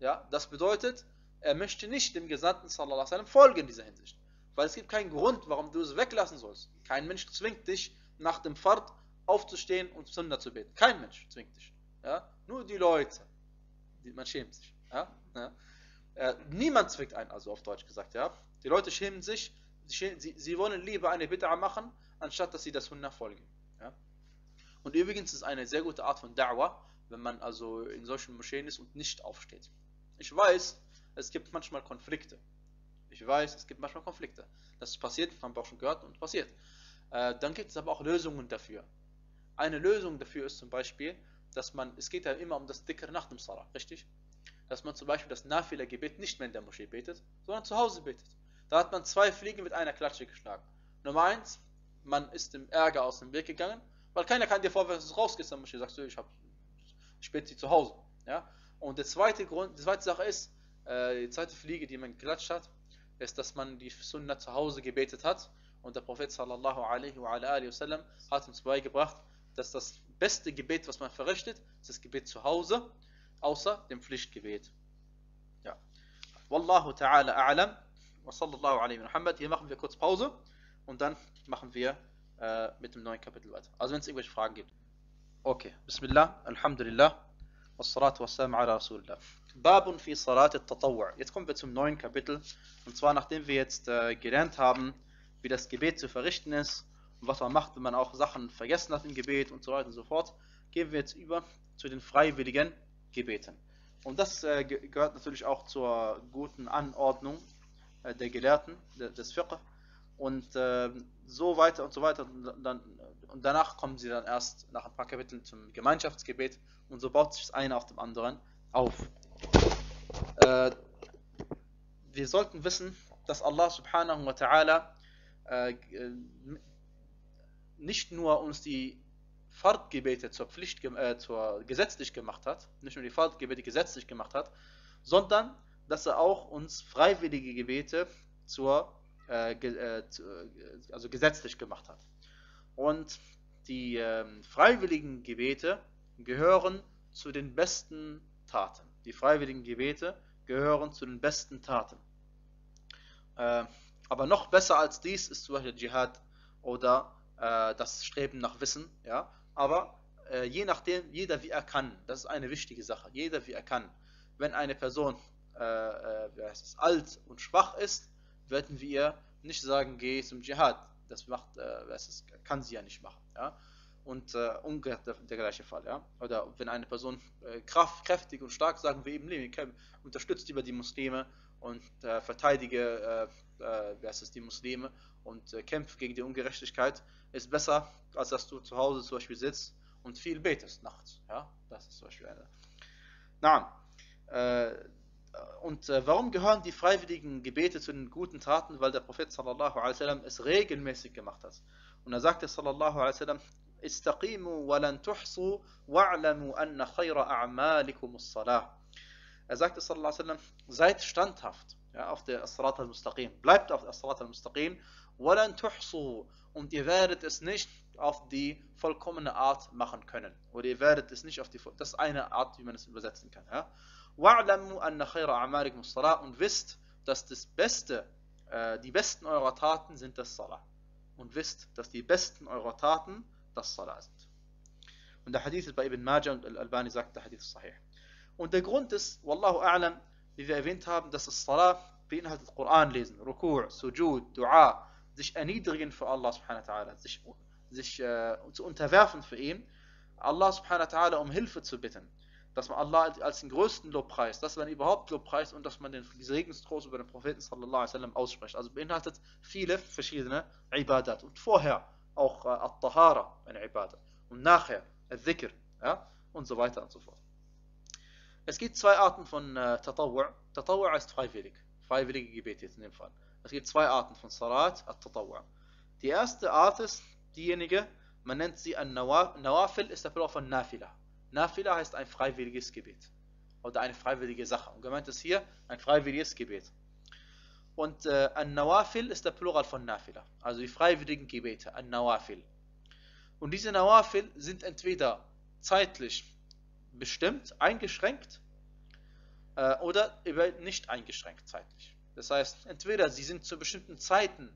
Ja, das bedeutet, er möchte nicht dem Gesandten sallallahu alaihi folgen in dieser Hinsicht. Weil es gibt keinen Grund, warum du es weglassen sollst. Kein Mensch zwingt dich, nach dem Fard aufzustehen und Sünder zu beten. Kein Mensch zwingt dich. Ja? Nur die Leute. Die, man schämt sich. Ja? Ja? Äh, niemand zwingt einen, also auf Deutsch gesagt. Ja? Die Leute schämen sich, sie, sie, wollen lieber eine Bid'a machen, anstatt dass sie das Sunnah folgen. Und übrigens ist eine sehr gute Art von Da'wah, wenn man also in solchen Moscheen ist und nicht aufsteht. Ich weiß, es gibt manchmal Konflikte. Ich weiß, es gibt manchmal Konflikte. Das passiert, haben wir auch schon gehört und passiert. Äh, dann gibt es aber auch Lösungen dafür. Eine Lösung dafür ist zum Beispiel, dass man, es geht ja immer um das Dicker nach dem Salah, richtig? Dass man zum Beispiel das Nafila-Gebet nicht mehr in der Moschee betet, sondern zu Hause betet. Da hat man zwei Fliegen mit einer Klatsche geschlagen. Nummer eins, man ist dem Ärger aus dem Weg gegangen, weil keiner kann dir vorwerfen, dass du rausgehst, dann musst du sagst, ich, hab, ich bin sie zu Hause. Ja? Und der zweite Grund, die zweite Sache ist, äh, die zweite Fliege, die man geklatscht hat, ist, dass man die Sunna zu Hause gebetet hat. Und der Prophet sallallahu alaihi wa alaihi wasallam hat uns beigebracht, dass das beste Gebet, was man verrichtet, ist das Gebet zu Hause, außer dem Pflichtgebet. Ja. Wallahu ta'ala a'lam. Wassallallahu alaihi Muhammad. Hier machen wir kurz Pause und dann machen wir äh, mit dem neuen Kapitel weiter. Also wenn es irgendwelche Fragen gibt. Okay. Bismillah, Alhamdulillah, wassalatu wassalamu ala Rasulillah. Babun fi Salat al-Tatawwa. Jetzt kommen wir zum neuen Kapitel. Und zwar nachdem wir jetzt äh, gelernt haben, wie das Gebet zu verrichten ist und was man macht, wenn man auch Sachen vergessen hat im Gebet und so weiter und so fort, gehen wir jetzt über zu den freiwilligen Gebeten. Und das äh, gehört natürlich auch zur guten Anordnung der Gelehrten, de, des Fiqh. Und äh, so weiter und so weiter. Und, dann, und danach kommen sie dann erst nach ein paar Kapiteln zum Gemeinschaftsgebet. Und so baut sich das eine auf dem anderen auf. Äh, wir sollten wissen, dass Allah subhanahu wa ta'ala äh, nicht nur uns die Fahrtgebete zur Pflicht, äh, zur gesetzlich gemacht hat, nicht nur die Fahrtgebete gesetzlich gemacht hat, sondern dass er auch uns freiwillige Gebete zur, äh, äh, also gesetzlich gemacht hat. Und die ähm, freiwilligen Gebete gehören zu den besten Taten. Die freiwilligen Gebete gehören zu den besten Taten. Äh, aber noch besser als dies ist zum Beispiel Dschihad oder äh, das Streben nach Wissen. Ja? Aber äh, je nachdem, jeder wie er kann, das ist eine wichtige Sache, jeder wie er kann. Wenn eine Person äh, äh es, alt und schwach ist, werden wir nicht sagen, geh zum Dschihad. Das macht, äh, es, kann sie ja nicht machen. Ja? Und äh, umgekehrt der, der, gleiche Fall. Ja? Oder wenn eine Person äh, kraft, kräftig und stark, sagen wir eben, nee, unterstützt über die Muslime und äh, verteidige äh, äh, es, die Muslime und äh, kämpfe gegen die Ungerechtigkeit, ist besser, als dass du zu Hause zum Beispiel sitzt und viel betest nachts. Ja? Das ist zum Beispiel eine. Na, und äh, warum gehören die freiwilligen Gebete zu den guten Taten? Weil der Prophet sallallahu alaihi wasallam es regelmäßig gemacht hat. Und er sagte sallallahu alaihi wasallam, Istaqimu walan tuhsu wa'lamu anna khayra a'malikum salah Er sagte sallallahu alaihi wasallam, seid standhaft ja, auf der As-Salat al-Mustaqim. Bleibt auf der As-Salat al-Mustaqim. Walan tuhsu und ihr werdet es nicht auf die vollkommene Art machen können. Oder ihr werdet es nicht auf die, das ist eine Art, wie man es übersetzen kann. Ja? وَاعْلَمُوا أَنَّ خَيْرَ أَعْمَالِكُمُ الصَّلَاةِ Und wisst, dass das Beste, äh, die besten eurer Taten sind das Salah. Und wisst, dass die besten eurer Taten das Salah sind. Und der Hadith ist bei Ibn Majah und Al-Albani sagt, der Hadith ist sahih. Und der Grund ist, Wallahu a'lam, wie wir erwähnt haben, dass das Salah beinhaltet Koran lesen, Ruku', Sujud, Dua, sich erniedrigen für Allah subhanahu wa ta'ala, sich, sich äh, zu unterwerfen für ihn, Allah subhanahu wa ta'ala um Hilfe zu bitten, dass man Allah als den größten Lobpreis, dass man überhaupt Lobpreis und dass man den Segenstrost über den Propheten sallallahu alaihi ausspricht. Also beinhaltet viele verschiedene Ibadat. Und vorher auch äh, At-Tahara, eine Ibadat. Und nachher Al-Dhikr, ja, und so weiter und so fort. Es gibt zwei Arten von äh, Tatawwu'. Tatawwu' heißt freiwillig. Freiwillige Gebete jetzt in dem Fall. Es gibt zwei Arten von Salat, At-Tatawwu'. Die erste Art ist diejenige, man nennt sie ein Nawafil, ist der Plural von Nafila. Nafila heißt ein freiwilliges Gebet. Oder eine freiwillige Sache. Und gemeint ist hier ein freiwilliges Gebet. Und äh, ein Nawafil ist der Plural von Nafila. Also die freiwilligen Gebete, ein Nawafil. Und diese Nawafil sind entweder zeitlich bestimmt, eingeschränkt äh, oder nicht eingeschränkt zeitlich. Das heißt, entweder sie sind zu bestimmten Zeiten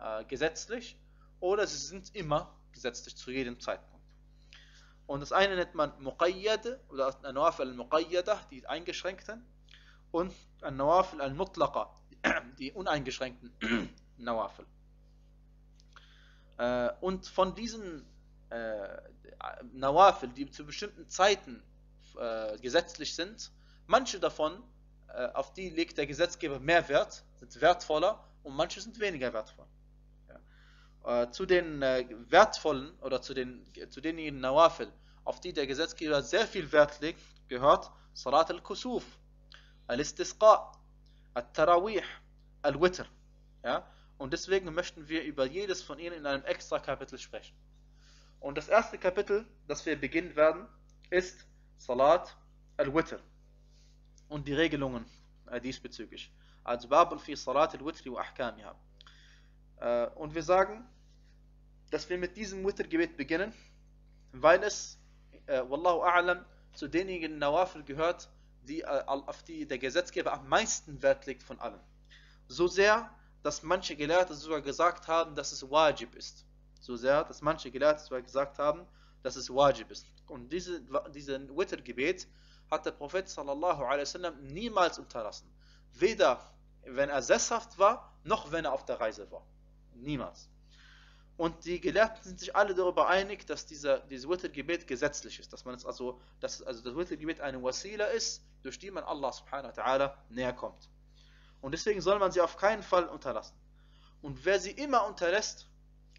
äh, gesetzlich oder sie sind immer gesetzlich zu jedem Zeitpunkt. Und das eine nennt man Muqayyad oder Nawafil al-Muqayyadah, die eingeschränkten, und Nawafil al-Mutlaqa, die uneingeschränkten Nawafil. Äh, und von diesen äh, Nawafil, die zu bestimmten Zeiten äh, gesetzlich sind, manche davon, äh, auf die legt der Gesetzgeber mehr Wert, sind wertvoller und manche sind weniger wertvoll. Äh, zu den äh, wertvollen oder zu, den, zu denjenigen Nawafil, auf die der Gesetzgeber sehr viel Wert legt, gehört Salat al-Kusuf, Al-Istisqa, Al-Tarawih, Al-Witr. Ja? Und deswegen möchten wir über jedes von ihnen in einem extra Kapitel sprechen. Und das erste Kapitel, das wir beginnen werden, ist Salat al-Witr und die Regelungen äh, diesbezüglich. Also Babel fi Salat al-Witr wa ahkamiha. Äh, und wir sagen, dass wir mit diesem Witr-Gebet beginnen, weil es, äh, Wallahu a'lam, zu denjenigen Nawafil gehört, die, äh, auf die der Gesetzgeber am meisten Wert legt von allen. So sehr, dass manche Gelehrte sogar gesagt haben, dass es Wajib ist. So sehr, dass manche Gelehrte sogar gesagt haben, dass es Wajib ist. Und diese, diesen Witr-Gebet hat der Prophet sallallahu alaihi niemals unterlassen. Weder wenn er sesshaft war, noch wenn er auf der Reise war. Niemals. Und die Gelehrten sind sich alle darüber einig, dass dieser, dieses Witr-Gebet gesetzlich ist. Dass man es also, dass also das Witr-Gebet eine Wasila ist, durch die man Allah subhanahu wa ta'ala näher kommt. Und deswegen soll man sie auf keinen Fall unterlassen. Und wer sie immer unterlässt,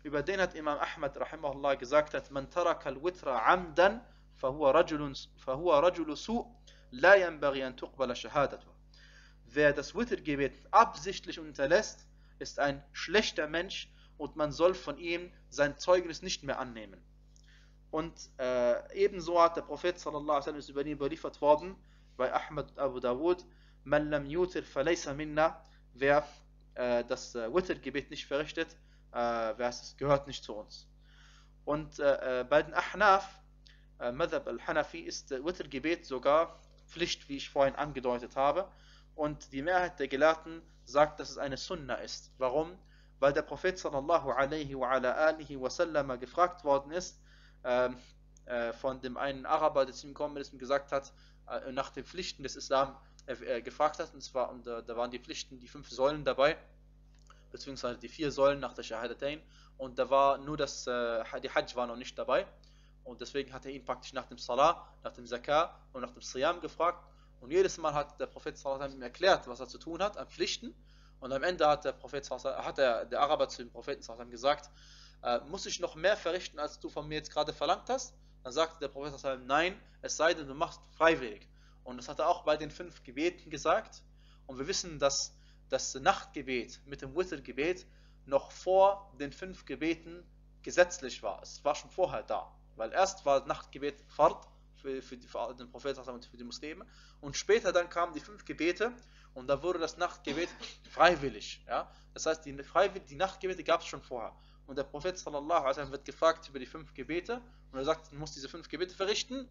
über den hat Imam Ahmad rahimahullah gesagt hat, man taraka al-witra amdan fahuwa rajulu su la yanbaghi an tuqbala shahadatu. Wer das Witr-Gebet absichtlich unterlässt, ist ein schlechter Mensch und man soll von ihm sein Zeugnis nicht mehr annehmen. Und äh, ebenso hat der Prophet sallallahu alaihi wasallam über ihn überliefert worden bei Ahmad Abu Dawud, man lam yutir falaysa minna, wer äh, das äh, Witr-Gebet nicht verrichtet, äh, wer es gehört nicht zu uns. Und äh, äh, bei den Ahnaf, äh, Madhab al-Hanafi, ist äh, Witr-Gebet sogar Pflicht, wie ich vorhin angedeutet habe. Und die Mehrheit der Gelehrten sagt, dass es eine Sunna ist. Warum? Weil der Prophet sallallahu alaihi wa ala alihi wa sallama gefragt worden ist, ähm, äh, von dem einen Araber, der zu ihm gekommen ist und gesagt hat, äh, nach den Pflichten des Islam äh, gefragt hat, und zwar, und da waren die Pflichten, die fünf Säulen dabei, beziehungsweise die vier Säulen nach der Shahadatain, und da war nur das, die Hajj war noch nicht dabei, und deswegen hat er ihn praktisch nach dem Salah, nach dem Zakah und nach dem Siyam gefragt, und jedes Mal hat der Prophet ihm erklärt, was er zu tun hat an Pflichten, und am Ende hat der Prophet hat der, der Araber zu dem Propheten gesagt, äh, muss ich noch mehr verrichten, als du von mir jetzt gerade verlangt hast? Dann sagte der Prophet nein, es sei denn, du machst freiwillig. Und das hat er auch bei den fünf Gebeten gesagt. Und wir wissen, dass das Nachtgebet mit dem Witr-Gebet noch vor den fünf Gebeten gesetzlich war. Es war schon vorher da. Weil erst war das Nachtgebet Fard für, für, die, für den Propheten und für die Muslime. Und später dann kamen die fünf Gebete und da wurde das Nachtgebet freiwillig. Ja? Das heißt, die, die Nachtgebete gab es schon vorher. Und der Prophet sallallahu alaihi wird gefragt über die fünf Gebete und er sagt, du musst diese fünf Gebete verrichten.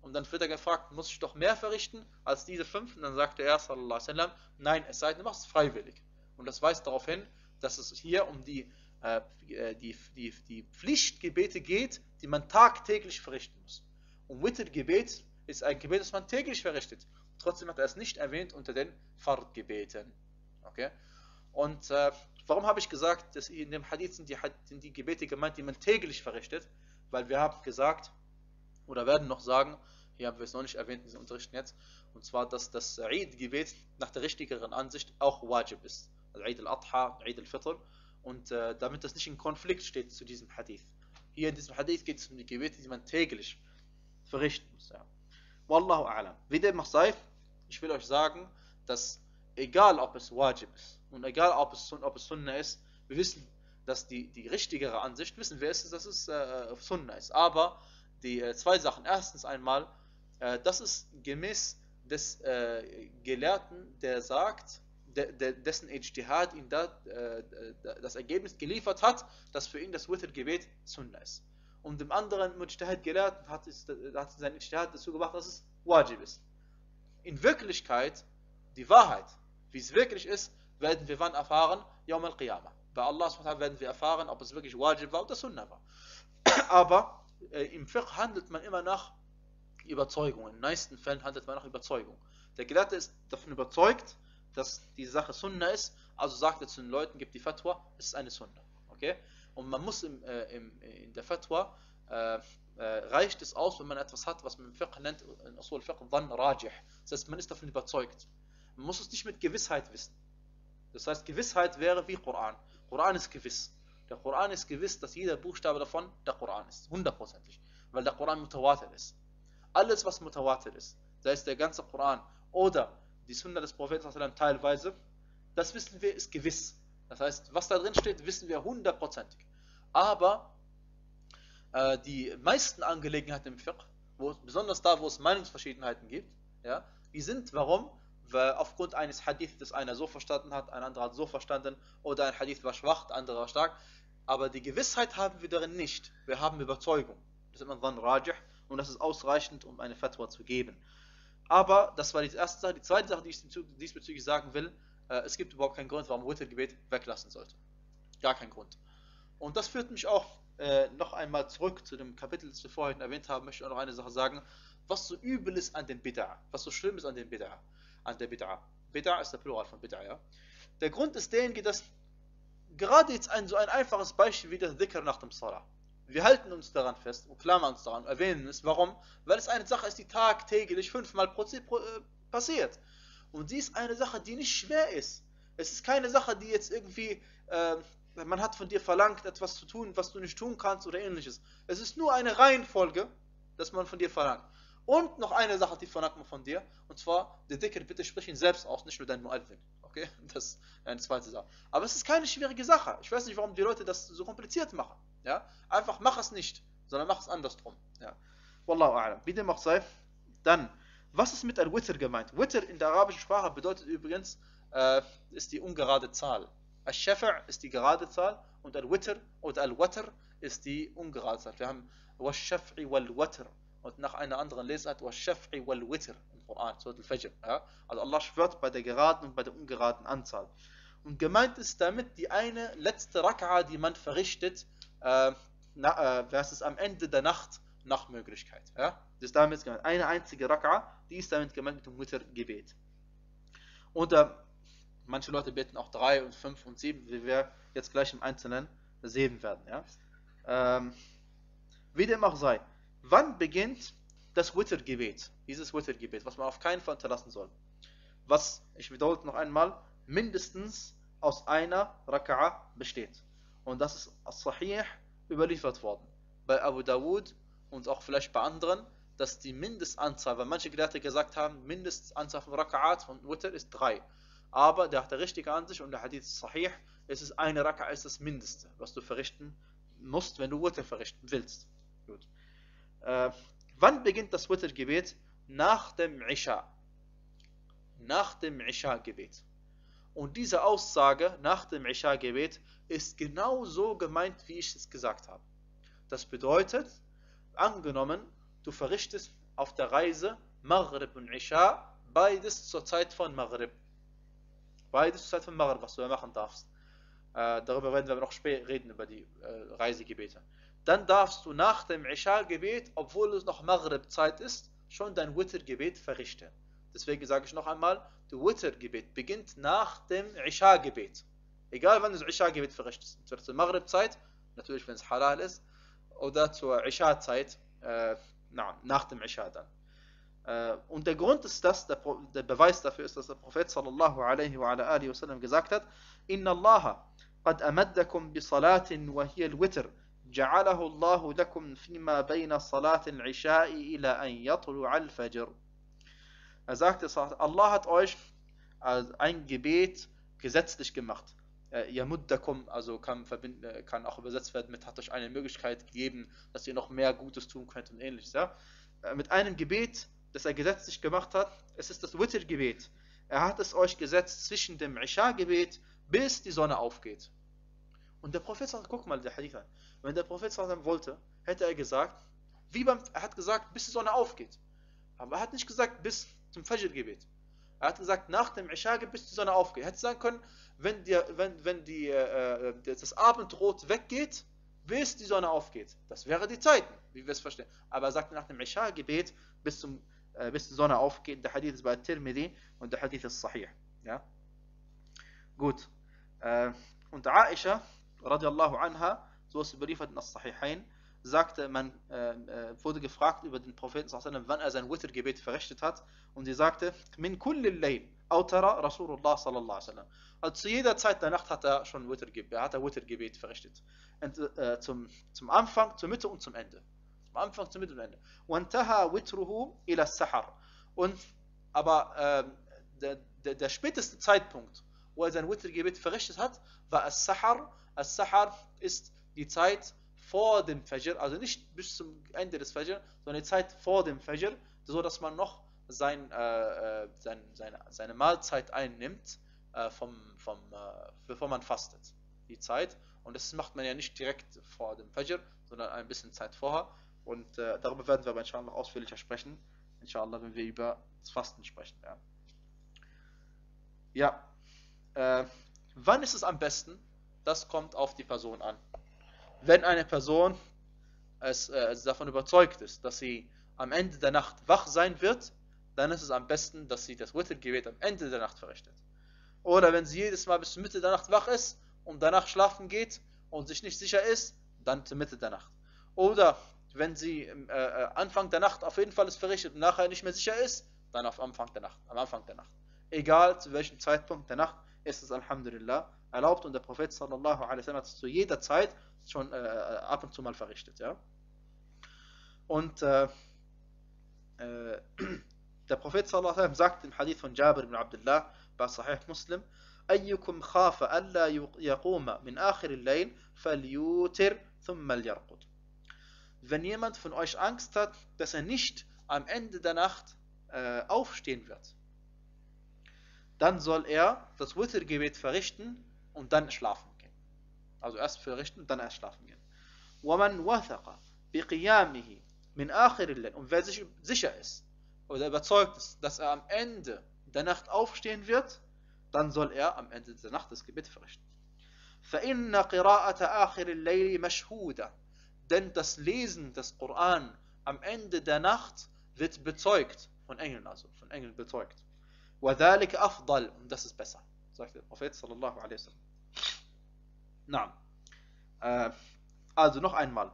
Und dann wird er gefragt, muss ich doch mehr verrichten als diese fünf? Und dann sagte er, sallallahu alaihi wasallam, nein, es sei denn, du machst es freiwillig. Und das weist darauf hin, dass es hier um die, äh, die, die, die Pflichtgebete geht, die man tagtäglich verrichten muss. Und Witr-Gebet ist ein Gebet, das man täglich verrichtet. Trotzdem hat er es nicht erwähnt unter den Fard-Gebeten. Okay? Und äh, warum habe ich gesagt, dass in dem Hadith sind die, sind die Gebete gemeint, die man täglich verrichtet? Weil wir haben gesagt, oder werden noch sagen, hier haben wir es noch nicht erwähnt in diesem Unterrichten jetzt, und zwar, dass das Eid-Gebet nach der richtigeren Ansicht auch Wajib ist. Also Eid al-Adha, Eid al-Fitr. Und äh, damit das nicht in Konflikt steht zu diesem Hadith. Hier in diesem Hadith geht es um die Gebete, die man täglich verrichten muss. Ja. Wallahu a'lam. Wie dem auch sei, ich will euch sagen, dass egal ob es Wajib ist und egal ob es, ob es Sunna ist, wir wissen, dass die, die richtigere Ansicht, wissen wir, ist, dass es äh, Sunna ist. Aber die äh, zwei Sachen. Erstens einmal, äh, das ist gemäß des äh, Gelehrten, der sagt, de, de, dessen Ijtihad ihm da, äh, das Ergebnis geliefert hat, dass für ihn das Witr-Gebet Sunna ist. Und dem anderen Mujtahid Gelehrten hat, es, hat sein Ijtihad dazu gebracht, dass es Wajib ist. In Wirklichkeit, die Wahrheit, wie es wirklich ist, werden wir wann erfahren? Yawm al-Qiyamah. Bei Allah werden wir erfahren, ob es wirklich Wajib war oder Sunnah war. Aber äh, im Fiqh handelt man immer nach Überzeugung. In den meisten Fällen handelt man nach Überzeugung. Der Gelehrte ist davon überzeugt, dass die Sache Sunna ist, also sagt er zu den Leuten, gibt die Fatwa, es ist eine Sunna. Okay? Und man muss im, äh, im, in der Fatwa, äh, äh, reicht es aus, wenn man etwas hat, was man im Fiqh nennt, in Usul Fiqh, dann rajih. Das heißt, man ist davon überzeugt. Man muss es nicht mit Gewissheit wissen. Das heißt, Gewissheit wäre wie Koran. Koran ist gewiss. Der Koran ist gewiss, dass jeder Buchstabe davon der Koran ist. Hundertprozentig. Weil der Koran mutawatir ist. Alles, was mutawatir ist, sei es der ganze Koran oder die Sunna des Propheten teilweise, das wissen wir, ist gewiss. Das heißt, was da drin steht, wissen wir hundertprozentig. Aber äh, die meisten Angelegenheiten im Fiqh, wo, besonders da, wo es Meinungsverschiedenheiten gibt, ja, die sind, warum? Weil aufgrund eines Hadith, das einer so verstanden hat, ein anderer hat so verstanden, oder ein Hadith war schwach, der andere war stark. Aber die Gewissheit haben wir darin nicht. Wir haben Überzeugung. Das ist immer dann Rajih und das ist ausreichend, um eine Fatwa zu geben. Aber das war die erste Sache. Die zweite Sache, die ich diesbezüglich sagen will, äh, es gibt überhaupt keinen Grund, warum man Wittergebet weglassen sollte. Gar keinen Grund. Und das führt mich auch äh, noch einmal zurück zu dem Kapitel, das wir vorhin erwähnt haben, möchte ich auch noch eine Sache sagen, was so übel ist an den Bid'a, was so schlimm ist an den Bid'a, an der Bid'a. Bid'a ist der Plural von Bid'a, ja. Der Grund ist derjenige, dass gerade jetzt ein so ein einfaches Beispiel wie der Dhikr nach dem Salah. Wir halten uns daran fest und klammern uns daran, erwähnen es. Warum? Weil es eine Sache ist, die tagtäglich fünfmal äh, passiert. Und sie ist eine Sache, die nicht schwer ist. Es ist keine Sache, die jetzt irgendwie, äh, man hat von dir verlangt, etwas zu tun, was du nicht tun kannst oder ähnliches. Es ist nur eine Reihenfolge, dass man von dir verlangt. Und noch eine Sache, die verlangt man von dir, und zwar, der Dicker, bitte sprich ihn selbst aus, nicht nur dein Muadwin. Okay? Das ist eine zweite Sache. Aber es ist keine schwierige Sache. Ich weiß nicht, warum die Leute das so kompliziert machen. Ja? Einfach mach es nicht, sondern mach es andersrum. Ja? Wallahu a'lam. Wie dem auch sei. Dann, was ist mit Al-Witr gemeint? Witr in der arabischen Sprache bedeutet übrigens, äh, ist die ungerade Zahl. Al-Shafa' ist die gerade Zahl und Al-Witr oder Al-Watr ist die ungerade Zahl. Wir haben Wash-Shaf'i wal-Watr und nach einer anderen Lesart Wash-Shaf'i wal-Witr im Koran, Surat al-Fajr. Ja? Also Allah schwört bei der geraden und bei der ungeraden Anzahl. Und gemeint ist damit die eine letzte Raka'a, die man verrichtet, äh, na, äh, ist am Ende der Nacht nach Möglichkeit. Ja? Das ist damit gemeint. Eine einzige Raka'a, die ist damit gemeint mit dem Witr-Gebet. Und äh, manche Leute beten auch drei und fünf und sieben, wie wir jetzt gleich im Einzelnen sehen werden. Ja? Ähm, wie dem auch sei. Wann beginnt das Witr-Gebet? Dieses Witr-Gebet, was man auf keinen Fall unterlassen soll. Was, ich wiederhole noch einmal, mindestens aus einer Raka'a besteht. Und das ist Sahih überliefert worden. Bei Abu Dawud und auch vielleicht bei anderen, dass die Mindestanzahl, weil manche Gelehrte gesagt haben, Mindestanzahl von Raka'at von Witr ist drei. Aber der hat der richtige Ansicht und der Hadith ist Sahih, es ist eine Raka'a ist das Mindeste, was du verrichten musst, wenn du Witr verrichten willst. Gut. Äh, wann beginnt das Witr-Gebet? Nach dem Isha. Nach dem Isha-Gebet. Und diese Aussage nach dem Isha-Gebet ist genau so gemeint, wie ich es gesagt habe. Das bedeutet, angenommen, du verrichtest auf der Reise Maghrib und Isha, beides zur Zeit von Maghrib. Beides zur Zeit von Maghrib, was du ja machen darfst. Äh, darüber werden wir noch später reden, über die äh, Reisegebete. Dann darfst du nach dem Isha-Gebet, obwohl es noch Maghrib-Zeit ist, schon dein Witr-Gebet verrichten. Deswegen sage ich noch einmal, das Witr-Gebet beginnt nach dem Isha-Gebet. Egal wann du das Isha-Gebet verrichtest. Entweder zur Maghrib-Zeit, natürlich wenn es halal ist, oder zur Isha-Zeit, äh, na, nach dem Isha dann. Äh, und der Grund ist das, der, der, Beweis dafür ist, dass der Prophet sallallahu alaihi wa ala alihi wasallam gesagt hat, Inna Allah قد أمدكم بصلاة وهي الوتر جعله الله لكم فيما بين صلاة العشاء إلى أن يطلع الفجر Er sagte, Allah hat euch ein Gebet gesetzlich gemacht. Yamuddakum, also kann, kann auch übersetzt werden mit, hat euch eine Möglichkeit gegeben, dass ihr noch mehr Gutes tun könnt und ähnliches. Ja? Mit einem Gebet, das er gesetzlich gemacht hat, es ist das Witr-Gebet. Er hat es euch gesetzt zwischen dem Isha-Gebet, bis die Sonne aufgeht. Und der Prophet guck mal, der Hadith an. Wenn der Prophet wollte, hätte er gesagt, wie beim, er hat gesagt, bis die Sonne aufgeht. Aber er hat nicht gesagt, bis zum Fajr-Gebet. Er hat gesagt, nach dem Isha-Gebet, bis die Sonne aufgeht. Er hätte sagen können, wenn, die, wenn, wenn die, äh, das Abendrot weggeht, bis die Sonne aufgeht. Das wäre die Zeit, wie wir es verstehen. Aber er sagt nach dem Isha-Gebet, bis, äh, bis die Sonne aufgeht. Der Hadith ist bei Tirmidhi und der Hadith ist Sahih. Ja? Gut. Äh, und Aisha, radiallahu anha, so ist überliefert in das Sahihain, sagte, man äh, wurde gefragt über den Propheten, wann er sein Witr-Gebet verrichtet hat. Und sie sagte, min kulli layl, autara Rasulullah sallallahu alaihi wasallam. Also zu jeder Zeit der Nacht hat er schon Witr-Gebet, hat er Witr-Gebet verrichtet. Und, äh, zum, zum Anfang, zur Mitte und zum Ende. Zum Anfang, zur Mitte und Ende. وانتهى وتره إلى السحر. Und aber äh, der, der, der späteste Zeitpunkt, wo er sein Wittergebet verrichtet hat, war As-Sahar. As-Sahar ist die Zeit vor dem Fajr, also nicht bis zum Ende des Fajr, sondern die Zeit vor dem Fajr, so dass man noch sein, äh, sein, seine, seine Mahlzeit einnimmt, äh, vom, vom, äh, bevor man fastet. Die Zeit. Und das macht man ja nicht direkt vor dem Fajr, sondern ein bisschen Zeit vorher. Und äh, darüber werden wir aber inshallah ausführlicher sprechen. Inshallah, wenn wir über das Fasten sprechen werden. Ja. Äh, wann ist es am besten? Das kommt auf die Person an. Wenn eine Person äh, es davon überzeugt ist, dass sie am Ende der Nacht wach sein wird, dann ist es am besten, dass sie das Wittergebet am Ende der Nacht verrichtet. Oder wenn sie jedes Mal bis Mitte der Nacht wach ist und danach schlafen geht und sich nicht sicher ist, dann zur Mitte der Nacht. Oder wenn sie äh, äh, Anfang der Nacht auf jeden Fall es verrichtet und nachher nicht mehr sicher ist, dann auf Anfang der Nacht, am Anfang der Nacht. Egal zu welchem Zeitpunkt der Nacht ist es Alhamdulillah erlaubt und der Prophet sallallahu alaihi hat es zu jeder Zeit schon äh, äh ab und zu mal verrichtet, ja. Und äh, äh, der Prophet sallallahu alaihi wasallam sagt im Hadith von Jabir ibn Abdullah bei Sahih Muslim أيكم خاف ألا يقوم من آخر الليل فليوتر ثم ليرقد Wenn jemand von euch Angst hat, dass er nicht am Ende der Nacht äh, aufstehen wird, dann soll er das Wittergebet verrichten und dann schlafen gehen. Also erst verrichten und dann erst schlafen gehen. وَمَنْ وَثَقَ بِقِيَامِهِ مِنْ آخِرِ اللَّيْلِ Und wer sich sicher ist oder überzeugt ist, dass er am Ende der Nacht aufstehen wird, dann soll er am Ende der Nacht das Gebet verrichten. فَإِنَّ قِرَاءَةَ آخِرِ اللَّيْلِ مَشْهُودًا Denn das Lesen des Koran am Ende der Nacht wird bezeugt, von Engeln also, von Engeln bezeugt. وَذَلِكَ أَفْضَلُ Und das ist besser, sagt der Prophet sallallahu alaihi wasallam. Na, äh, also noch einmal.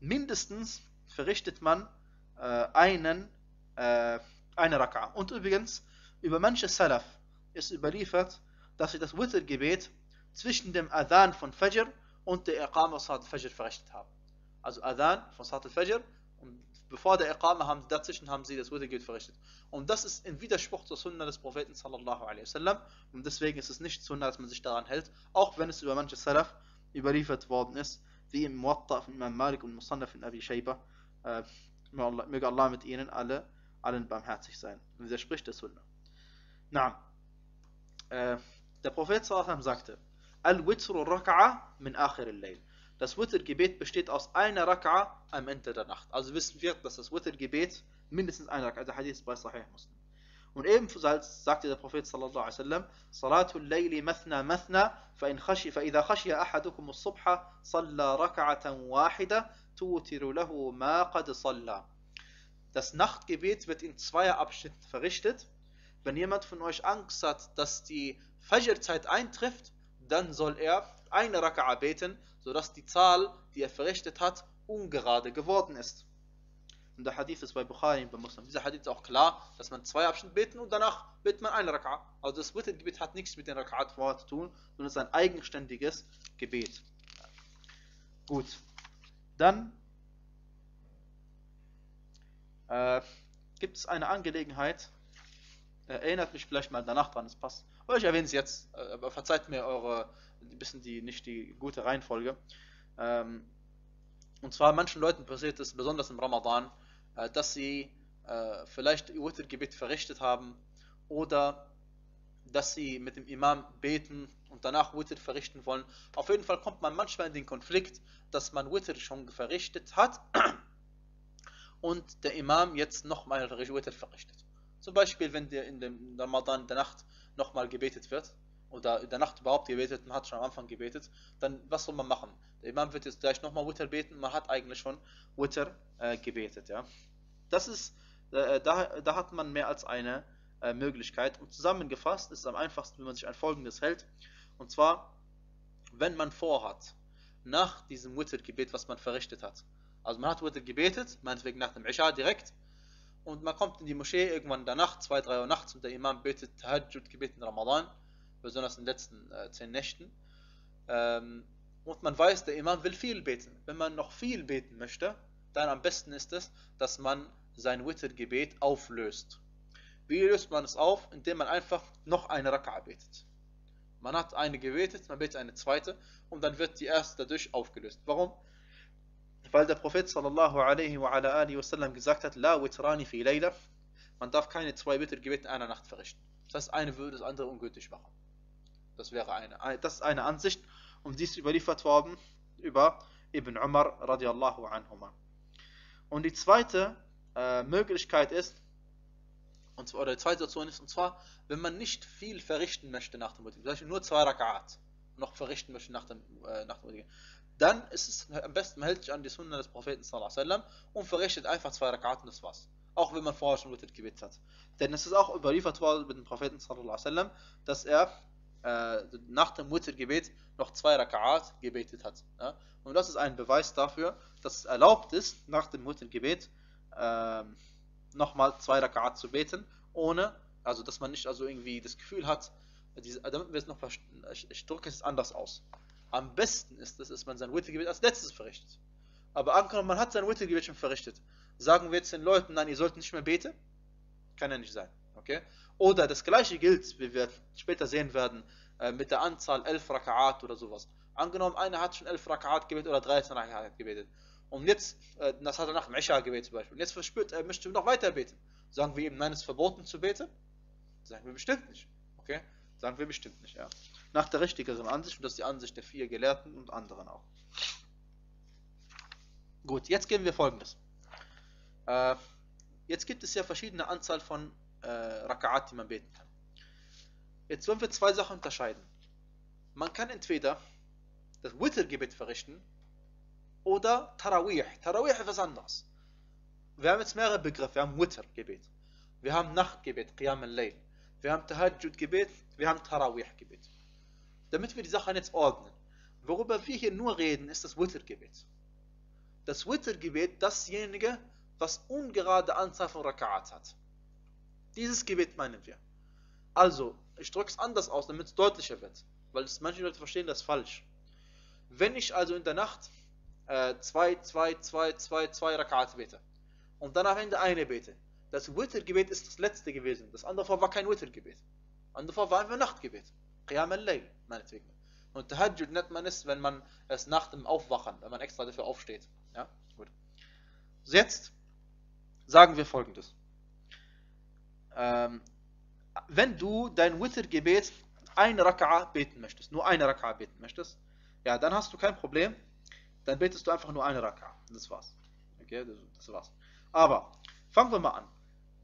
Mindestens verrichtet man äh, einen, äh, eine Raka. Und übrigens, über manche Salaf ist überliefert, dass sie das Wittergebet zwischen dem Adhan von Fajr und der Iqama Salat Fajr verrichtet haben. Also Adhan von Salat Fajr und bevor der Iqama haben, dazwischen haben sie das Wittergebet verrichtet. Und das ist in Widerspruch zur Sunna des Propheten sallallahu alaihi wasallam und deswegen ist es nicht Sunna, dass man sich daran hält, auch wenn es über manche Salaf überliefert worden ist, wie im Muwatta von Imam Malik und Musannaf in Abi Shayba. Äh, möge Allah mit ihnen alle, allen barmherzig sein. Und widerspricht der Sunna. Na, äh, der Prophet sallallahu sagte, Al-Witru Raka'a min akhir al-Layl. Das Wittergebet besteht aus einer Raka'a am Ende der Nacht. Also wissen wir, dass das Wittergebet mindestens eine Raka'a, der Hadith bei Sahih Muslim. Und ebenfalls sagte der Prophet sallallahu alaihi wasallam, Salatul Layli mathna mathna, فإن خشي فإذا خشي أحدكم الصبح صلى ركعة واحدة توتر له ما قد صلى. Das Nachtgebet wird in zweier Abschnitten verrichtet. Wenn jemand von euch Angst hat, dass die Fajr-Zeit eintrifft, dann soll er eine Raka'a beten, sodass die Zahl, die er verrichtet hat, ungerade geworden ist. Und der Hadith ist bei Bukhari und bei Muslim. Dieser Hadith ist auch klar, dass man zwei Abschnitte beten und danach betet man eine Raka'a. Also das Wittergebet hat nichts mit den Raka'at vorher zu tun, sondern es ist ein eigenständiges Gebet. Gut. Dann äh, gibt es eine Angelegenheit, erinnert mich vielleicht mal danach dran, es passt. Aber ich erwähne es jetzt, äh, aber verzeiht mir eure, ein bisschen die, nicht die gute Reihenfolge. Ähm, und zwar manchen Leuten passiert es, besonders im Ramadan, äh, dass sie äh, vielleicht ihr Wittergebet verrichtet haben oder dass sie mit dem Imam beten und danach Witr verrichten wollen. Auf jeden Fall kommt man manchmal in den Konflikt, dass man Witr schon verrichtet hat und der Imam jetzt nochmal Witr verrichtet. Zum Beispiel, wenn der in dem Ramadan der Nacht nochmal gebetet wird oder in der Nacht überhaupt gebetet, man hat schon am Anfang gebetet, dann was soll man machen? Der Imam wird jetzt gleich nochmal Witr beten, man hat eigentlich schon Witr äh, gebetet. Ja? Das ist, äh, da, da hat man mehr als eine äh, Möglichkeit. Und zusammengefasst ist es am einfachsten, wenn man sich an Folgendes hält. Und zwar, wenn man vorhat, nach diesem Witr-Gebet, was man verrichtet hat. Also man hat Witr gebetet, meinetwegen nach dem Isha direkt, und man kommt in die Moschee irgendwann Nacht, 2, 3 Uhr nachts, und der Imam betet Tahajjud-Gebet in Ramadan, besonders in den letzten äh, 10 Nächten. Ähm, und man weiß, der Imam will viel beten. Wenn man noch viel beten möchte, dann am besten ist es, dass man sein Witr-Gebet auflöst. Wie löst man es auf? Indem man einfach noch eine Raka'a betet. Man hat eine gebetet, man betet eine zweite und dann wird die erste dadurch aufgelöst. Warum? Weil der Prophet sallallahu alaihi wa ala alihi wasallam gesagt hat, La witrani fi layla, man darf keine zwei Wittergebete in einer Nacht verrichten. Das eine würde das andere ungültig machen. Das wäre eine. Das ist eine Ansicht und dies überliefert worden über Ibn Umar radiallahu anhuma. Und die zweite äh, Möglichkeit ist, und zwar, oder die zweite Situation ist, und zwar, wenn man nicht viel verrichten möchte nach dem Witr, zum Beispiel nur zwei Rak'at noch verrichten möchte nach dem, äh, nach dem dann ist es am besten, man hält sich an die Sunna des Propheten und verrichtet einfach zwei Rak'at und das war's. Auch wenn man vorher schon Witr gebetet hat. Denn es ist auch überliefert worden mit dem Propheten dass er äh, nach dem Witr-Gebet noch zwei Rak'at gebetet hat. Ja? Und das ist ein Beweis dafür, dass es erlaubt ist, nach dem Witr-Gebet äh, nochmal zwei Rak'at zu beten, ohne, also dass man nicht also irgendwie das Gefühl hat, diese, damit wir es noch ich, ich drücke es anders aus. Am besten ist es, dass man sein Wittergebet als letztes verrichtet. Aber angenommen, man hat sein Wittergebet schon verrichtet. Sagen wir jetzt den Leuten, nein, ihr sollt nicht mehr beten? Kann ja nicht sein. Okay? Oder das gleiche gilt, wie wir später sehen werden, äh, mit der Anzahl 11 Raka'at oder sowas. Angenommen, einer hat schon 11 Raka'at gebetet oder 13 Raka'at gebetet. Und jetzt, äh, das hat er nach dem Isha gebetet zum Beispiel. Und jetzt verspürt er, möchte noch weiter beten. Sagen wir ihm, nein, es ist verboten zu beten? Sagen wir bestimmt nicht. Okay? Sagen wir bestimmt nicht, ja. Nach der richtigeren Ansicht, und das ist die Ansicht der vier Gelehrten und anderen auch. Gut, jetzt gehen wir folgendes. Äh, jetzt gibt es ja verschiedene Anzahl von äh, Raka'at, die man beten kann. Jetzt wollen wir zwei Sachen unterscheiden. Man kann entweder das Wittergebet verrichten oder Tarawih. Tarawih ist was anderes. Wir haben jetzt mehrere Begriffe. Wir haben Wittergebet. Wir haben Nachtgebet, Qiyam al-Layl. Wir haben Tahajjud-Gebet. Wir haben Tarawih-Gebet. Damit wir die Sachen jetzt ordnen. Worüber wir hier nur reden, ist das Wittergebet. Das Wittergebet, dasjenige, was ungerade Anzahl von Raka'at hat. Dieses Gebet meinen wir. Also, ich drücke es anders aus, damit es deutlicher wird. Weil es, manche Leute verstehen das falsch. Wenn ich also in der Nacht 2, 2, 2, 2, 2 Rakat bete und dann am Ende eine bete, das Wittergebet ist das letzte gewesen. Das andere war kein Wittergebet. Das andere war einfach Nachtgebet. Qiyam al-Layl, meinetwegen. Und Tahajjud nennt man es, wenn man es nach dem Aufwachen, wenn man extra dafür aufsteht. Ja, gut. So jetzt sagen wir folgendes. Ähm, wenn du dein Wittergebet eine Raka'a beten möchtest, nur eine Raka'a beten möchtest, ja, dann hast du kein Problem, dann betest du einfach nur eine Raka'a. Das war's. Okay, das, das war's. Aber fangen wir mal an.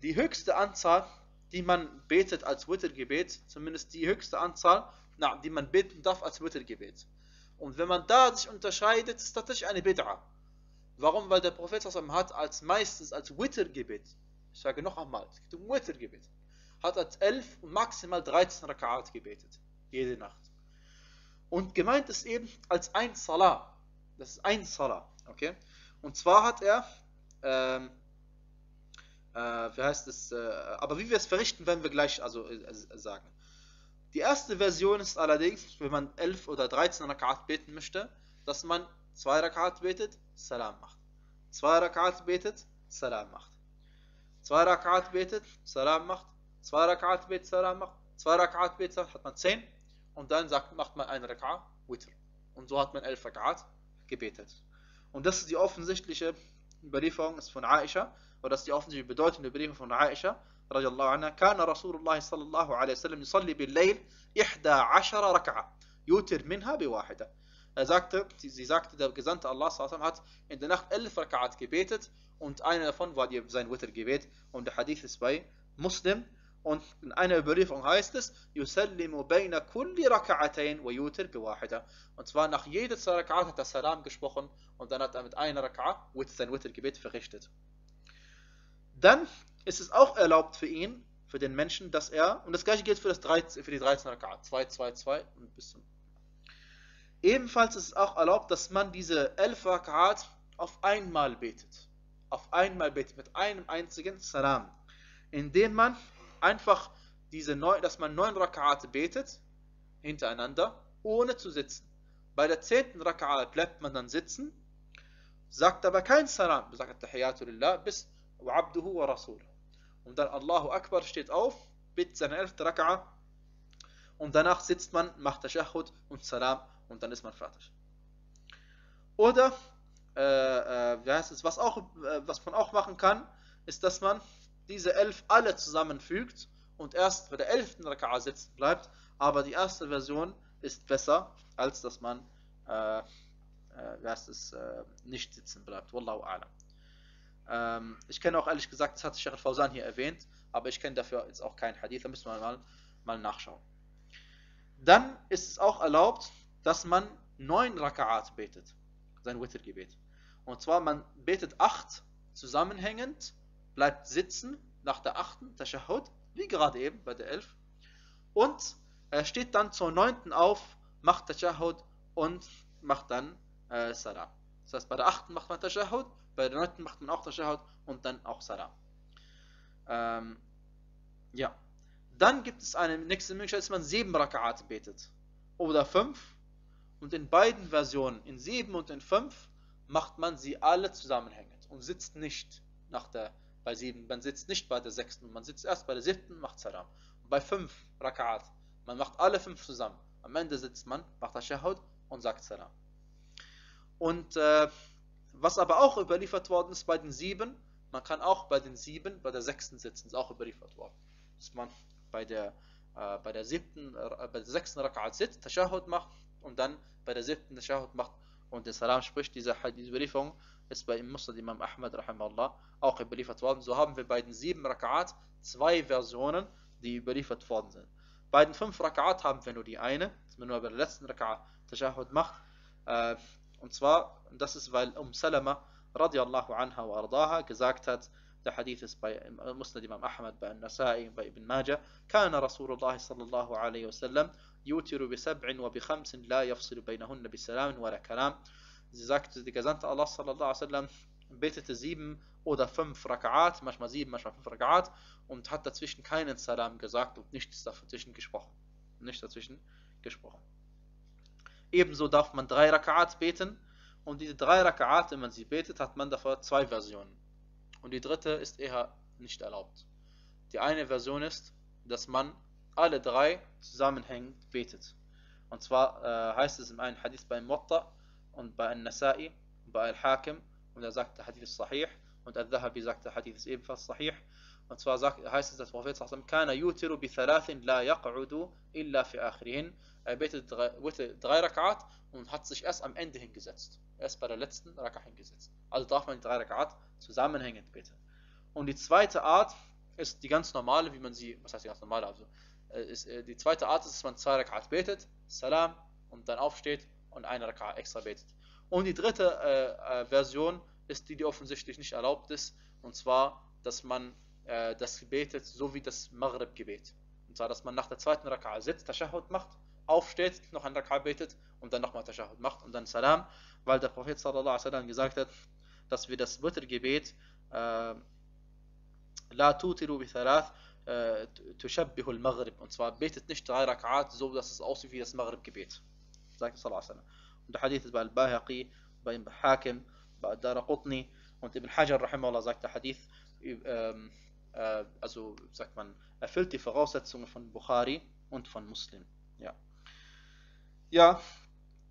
Die höchste Anzahl, die man betet als Wittergebet, zumindest die höchste Anzahl, die man beten darf als Wittergebet. Und wenn man da sich unterscheidet, ist tatsächlich eine Bid'a. Warum? Weil der Prophet hat als meistens als Wittergebet, ich sage noch einmal, es geht um Wittergebet, hat als 11 und maximal 13 Raka'at gebetet. Jede Nacht. Und gemeint ist eben als ein Salah. Das ist ein Salah. Okay? Und zwar hat er, ähm, äh, wie heißt es, äh, aber wie wir es verrichten, werden wir gleich also äh, sagen. Die erste Version ist allerdings, wenn man 11 oder 13 Rakat beten möchte, dass man 2 Rakat betet, Salam macht. 2 Rakat betet, Salam macht. 2 Rakat betet, Salam macht. 2 Rakat betet, Salam macht. 2 Rakat betet, hat man 10 und dann sagt, macht man eine Rakat, Witr. Und so hat man 11 Rakat gebetet. Und das ist die offensichtliche Überlieferung von Aisha, oder das ist die offensichtliche bedeutende Überlieferung von Aisha, رضي الله عنها كان رسول الله صلى الله عليه وسلم يصلي بالليل 11 ركعة يوتر منها بواحدة er sagte, sie sagte, der Gesandte Allah hat in der Nacht 11 Raka'at gebetet und eine davon war sein Witr-Gebet und der Hadith ist bei Muslim und in einer Überlieferung heißt es, يُسَلِّمُ بَيْنَ كُلِّ رَكَعَتَيْن وَيُوتِرْ بِوَاحِدَ Und zwar nach jeder Raka'at hat er Salam gesprochen und dann hat er mit einer Raka'at sein Witr-Gebet verrichtet. Dann ist es auch erlaubt für ihn, für den Menschen, dass er, und das gleiche gilt für, das 13, für die 13 Raka'at, 2, 2, 2 und bis zum. Ebenfalls ist es auch erlaubt, dass man diese 11 Raka'at auf einmal betet. Auf einmal betet, mit einem einzigen Salam. Indem man einfach diese neun, dass man neun Raka'at betet, hintereinander, ohne zu sitzen. Bei der zehnten Raka'at bleibt man dann sitzen, sagt aber kein Salam, sagt Tahiyatu Lillah, bis Abduhu wa Rasul. Und dann Allahu Akbar steht auf, bittet seine elfte Raka'a und danach sitzt man, macht Tashahhud und Salam und dann ist man fertig. Oder, äh, äh, wie heißt es, was, auch, äh, was man auch machen kann, ist, dass man diese elf alle zusammenfügt und erst bei der elften Raka'a sitzen bleibt, aber die erste Version ist besser, als dass man äh, äh, wie heißt es, äh, nicht sitzen bleibt. Wallahu a'lam. Ähm, ich kenne auch ehrlich gesagt, das hat Sheikh al-Fawzan hier erwähnt, aber ich kenne dafür jetzt auch keinen Hadith, da müssen wir mal, mal nachschauen. Dann ist es auch erlaubt, dass man neun Raka'at betet, sein Witr-Gebet. Und zwar, man betet acht zusammenhängend, bleibt sitzen nach der achten Tashahhud, wie gerade eben bei der elf, und er steht dann zur neunten auf, macht Tashahhud und macht dann äh, Salam. Das heißt, bei der achten macht man Tashahhud, bei der neunten macht man auch Tashahhud und dann auch Salam. Ähm, ja. Dann gibt es eine nächste Möglichkeit, dass man sieben Raka'at betet. Oder fünf. Und in beiden Versionen, in sieben und in fünf, macht man sie alle zusammenhängend und sitzt nicht nach der, bei sieben, man sitzt nicht bei der sechsten, man sitzt erst bei der siebten, macht Salam. Und bei fünf Raka'at, man macht alle fünf zusammen. Am Ende sitzt man, macht Tashahhud und sagt Salam. Und äh, was aber auch überliefert worden ist bei den sieben, man kann auch bei den sieben, bei der sechsten sitzen, ist auch überliefert worden. Dass man bei der, äh, bei der siebten, äh, bei der sechsten Rak'at sitzt, Tashahhud macht und dann bei der siebten Tashahhud macht und den Salam spricht. Diese, diese Überlieferung ist bei im Musnad Imam Ahmad rahimahullah auch überliefert worden. So haben wir bei den sieben Rak'at zwei Versionen, die überliefert worden sind. Bei den fünf Rak'at haben wir nur die eine, dass man nur bei der letzten Rak'at Tashahhud macht. Äh, und zwar, das ist, weil Um Salama radiallahu anha wa ardaha gesagt hat, der Hadith ist bei Musnad Imam Ahmad, bei Nasai, bei Ibn Majah, كان رسول الله صلى الله عليه وسلم يوتر بسبع وبخمس لا يفصل بينهن بسلام ولا كلام. Sie sagte, der Gesandte Allah sallallahu alaihi wasallam betete sieben oder fünf Raka'at, manchmal sieben, manchmal fünf Raka'at und hat dazwischen keinen Salam gesagt und nichts dazwischen gesprochen. Nicht dazwischen gesprochen. Ebenso darf man drei Raka'at beten und diese drei Raka'at, wenn man sie betet, hat man davor zwei Versionen. Und die dritte ist eher nicht erlaubt. Die eine Version ist, dass man alle drei zusammenhängend betet. Und zwar äh, heißt es in einem Hadith bei Muwatta und bei Al-Nasai und bei Al-Hakim und er sagt, der Hadith ist sahih und Al-Dhahabi sagt, der Hadith ist ebenfalls sahih. Und zwar sagt, heißt es, dass Prophet sallallahu kana yutiru bi thalathin la yaq'udu illa fi akhirihin. Er betet drei, drei Rak'at und hat sich erst am Ende hingesetzt. Erst bei der letzten Rak'at hingesetzt. Also darf man die drei Rak'at zusammenhängend beten. Und die zweite Art ist die ganz normale, wie man sie, was heißt die ganz normale, also ist, die zweite Art ist, dass man zwei Rak'at betet, Salam und dann aufsteht und eine Rak'at extra betet. Und die dritte äh, Version ist die, die offensichtlich nicht erlaubt ist, und zwar, dass man äh, das betet, so wie das Maghrib-Gebet. Und zwar, dass man nach der zweiten Rak'a sitzt, Tashahhud macht, aufsteht, noch ein Rak'a betet und dann nochmal Tashahhud macht und dann Salam, weil der Prophet sallallahu alaihi wasallam gesagt hat, dass wir das Witr-Gebet äh, La tutiru bi tushabbihu al-Maghrib und zwar betet nicht drei Rak'at so, dass es aussieht wie das Maghrib-Gebet. Sagt sallallahu alaihi wasallam. Und der Hadith ist bei Al-Bahaqi, bei Hakim, bei Daraqutni und Ibn Hajar rahimahullah sagt der Hadith ähm, äh, also sagt man, erfüllt die Voraussetzungen von Bukhari und von Muslim. Ja, ja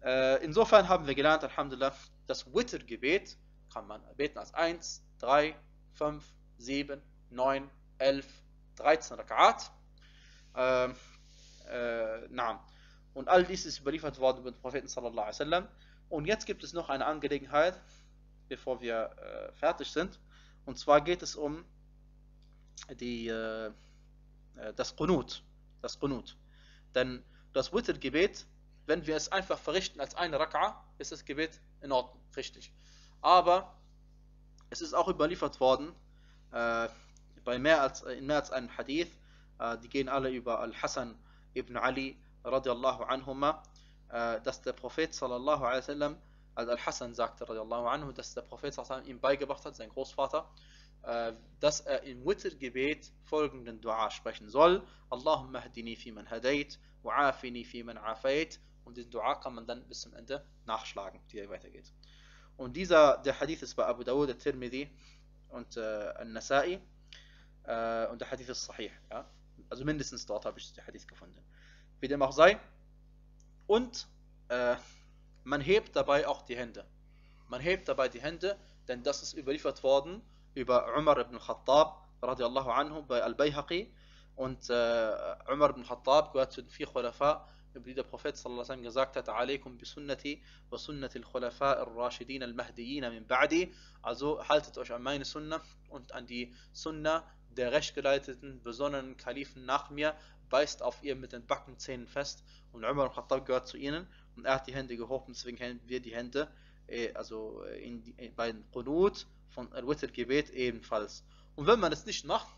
äh, insofern haben wir gelernt, Alhamdulillah, das Witr-Gebet kann man beten als 1, 3, 5, 7, 9, 11, 13 Rak'at. Äh, äh. Und all dies ist überliefert worden über den Propheten sallallahu alaihi wasallam. Und jetzt gibt es noch eine Angelegenheit, bevor wir äh, fertig sind. Und zwar geht es um die, äh, das Qunut. Das Qunut. Denn das Witr-Gebet, wenn wir es einfach verrichten als eine Rak'a, ist das Gebet in Ordnung, richtig. Aber es ist auch überliefert worden, äh, bei mehr als, in mehr als einem Hadith, äh, die gehen alle über Al-Hassan ibn Ali radiallahu anhuma, äh, dass der Prophet sallallahu alaihi wasallam, also Al-Hassan sagte radiallahu anhu, dass der Prophet sallallahu ihm beigebracht hat, sein Großvater, dass er im Witr-Gebet folgenden Dua sprechen soll. Allahumma hdini fi man hadait, wa'afini fi man afait. Und diesen Dua kann man dann bis zum Ende nachschlagen, wie er weitergeht. Und dieser, der Hadith ist bei Abu Dawud, der Tirmidhi und äh, Al-Nasai. Äh, und der Hadith ist sahih. Ja? Also mindestens dort habe ich den Hadith gefunden. Wie dem auch sei. Und äh, man hebt dabei auch die Hände. Man hebt dabei die Hände, denn das ist überliefert worden über Umar ibn Khattab radiallahu anhu bei Al-Bayhaqi und äh, Umar ibn Khattab gehört zu den vier Khulafa, die der Prophet wasallam gesagt hat, alaikum bi sunnati wa sunnati al-Khulafa ar-Rashidin al-Mahdiyin min ba'di, also haltet euch an meine Sunna und an die Sunna der rechtgeleiteten, besonnenen Kalifen nach mir, beißt auf ihr mit den Backenzähnen fest. Und Umar ibn Khattab gehört zu ihnen. Und er hat die Hände gehoben, deswegen hält wir die Hände äh, also in, in, bei den Qunut von Al-Witr-Gebet ebenfalls. Und wenn man es nicht macht,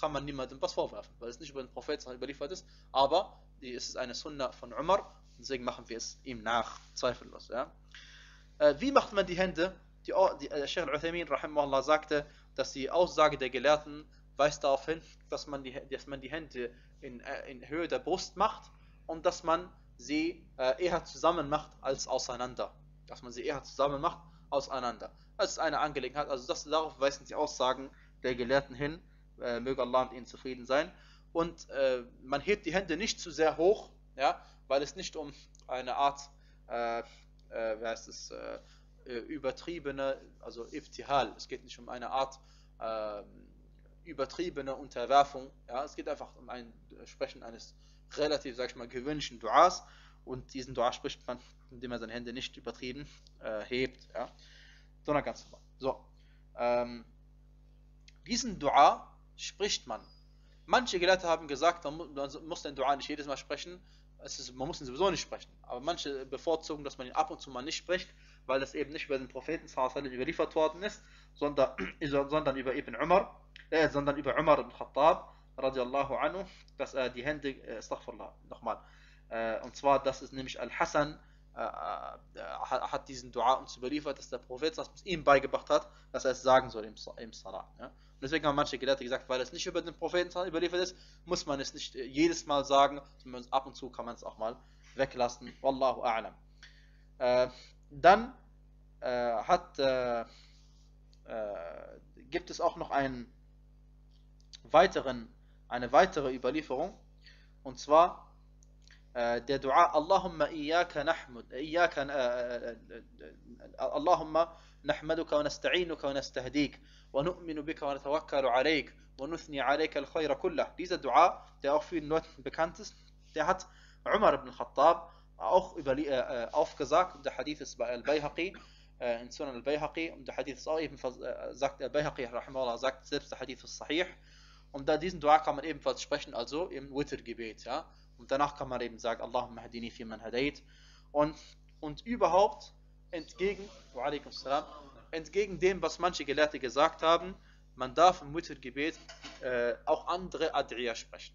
kann man niemandem was vorwerfen, weil es nicht über den Propheten überliefert ist, aber es ist eine Sunna von Umar, deswegen machen wir es ihm nach, zweifellos. Ja. Äh, wie macht man die Hände? Die, die, der Sheikh Al-Uthaymin sagte, dass die Aussage der Gelehrten weist darauf hin, dass man die, dass man die Hände in, äh, in Höhe der Brust macht und dass man sie äh, eher zusammen macht als auseinander. Dass man sie eher zusammen macht auseinander. Das ist eine Angelegenheit, also das, darauf weisen die Aussagen der Gelehrten hin, äh, möge Allah mit ihnen zufrieden sein. Und äh, man hebt die Hände nicht zu sehr hoch, ja, weil es nicht um eine Art, äh, äh wie heißt es, äh, äh, übertriebene, also Iftihal, es geht nicht um eine Art übertriebene Unterwerfung, ja, es geht einfach um ein Sprechen eines relativ, sag ich mal, gewöhnlichen Duas und diesen Dua spricht man, indem er seine Hände nicht übertrieben hebt, ja, sondern ganz normal. So, ähm, diesen Dua spricht man. Manche Gelehrte haben gesagt, man muss den Dua nicht jedes Mal sprechen, ist, man muss ihn sowieso nicht sprechen. Aber manche bevorzugen, dass man ihn ab und zu mal nicht spricht, weil das eben nicht über den Propheten überliefert worden ist, sondern, sondern über Ibn Umar, äh, sondern über Umar ibn Khattab, radiallahu anhu, dass er die Hände, äh, astaghfirullah, nochmal, äh, und zwar, das ist nämlich Al-Hassan, äh, äh, hat diesen Dua uns überliefert, dass der Prophet das ihm beigebracht hat, dass er es sagen soll im, im Salat. Ja? Deswegen haben manche Gelehrte gesagt, weil es nicht über den Propheten überliefert ist, muss man es nicht jedes Mal sagen, sondern ab und zu kann man es auch mal weglassen. Wallahu a'lam. Äh, dann äh, hat, äh, gibt es auch noch einen weiteren, eine weitere Überlieferung, und zwar der Dua Allahumma iyyaka nahmud iyyaka Allahumma نحمدك ونستعينك ونستهديك ونؤمن بك ونتوكل عليك ونثني عليك الخير كله dieser Dua der auch vielen Leuten bekannt ist der hat Umar ibn Khattab auch über, äh, aufgesagt und der Hadith ist bei Al-Bayhaqi äh, in Sunan Al-Bayhaqi und der Hadith ist auch ebenfalls äh, sagt Al-Bayhaqi rahimahullah sagt selbst der Hadith ist sahih und da diesen Dua kann man ebenfalls sprechen also im Witr-Gebet ja und danach kann man eben sagen, Allahumma hadini fi man hadait. Und, und überhaupt entgegen, salam, entgegen dem, was manche Gelehrte gesagt haben, man darf im Witr-Gebet äh, auch andere Adriya sprechen.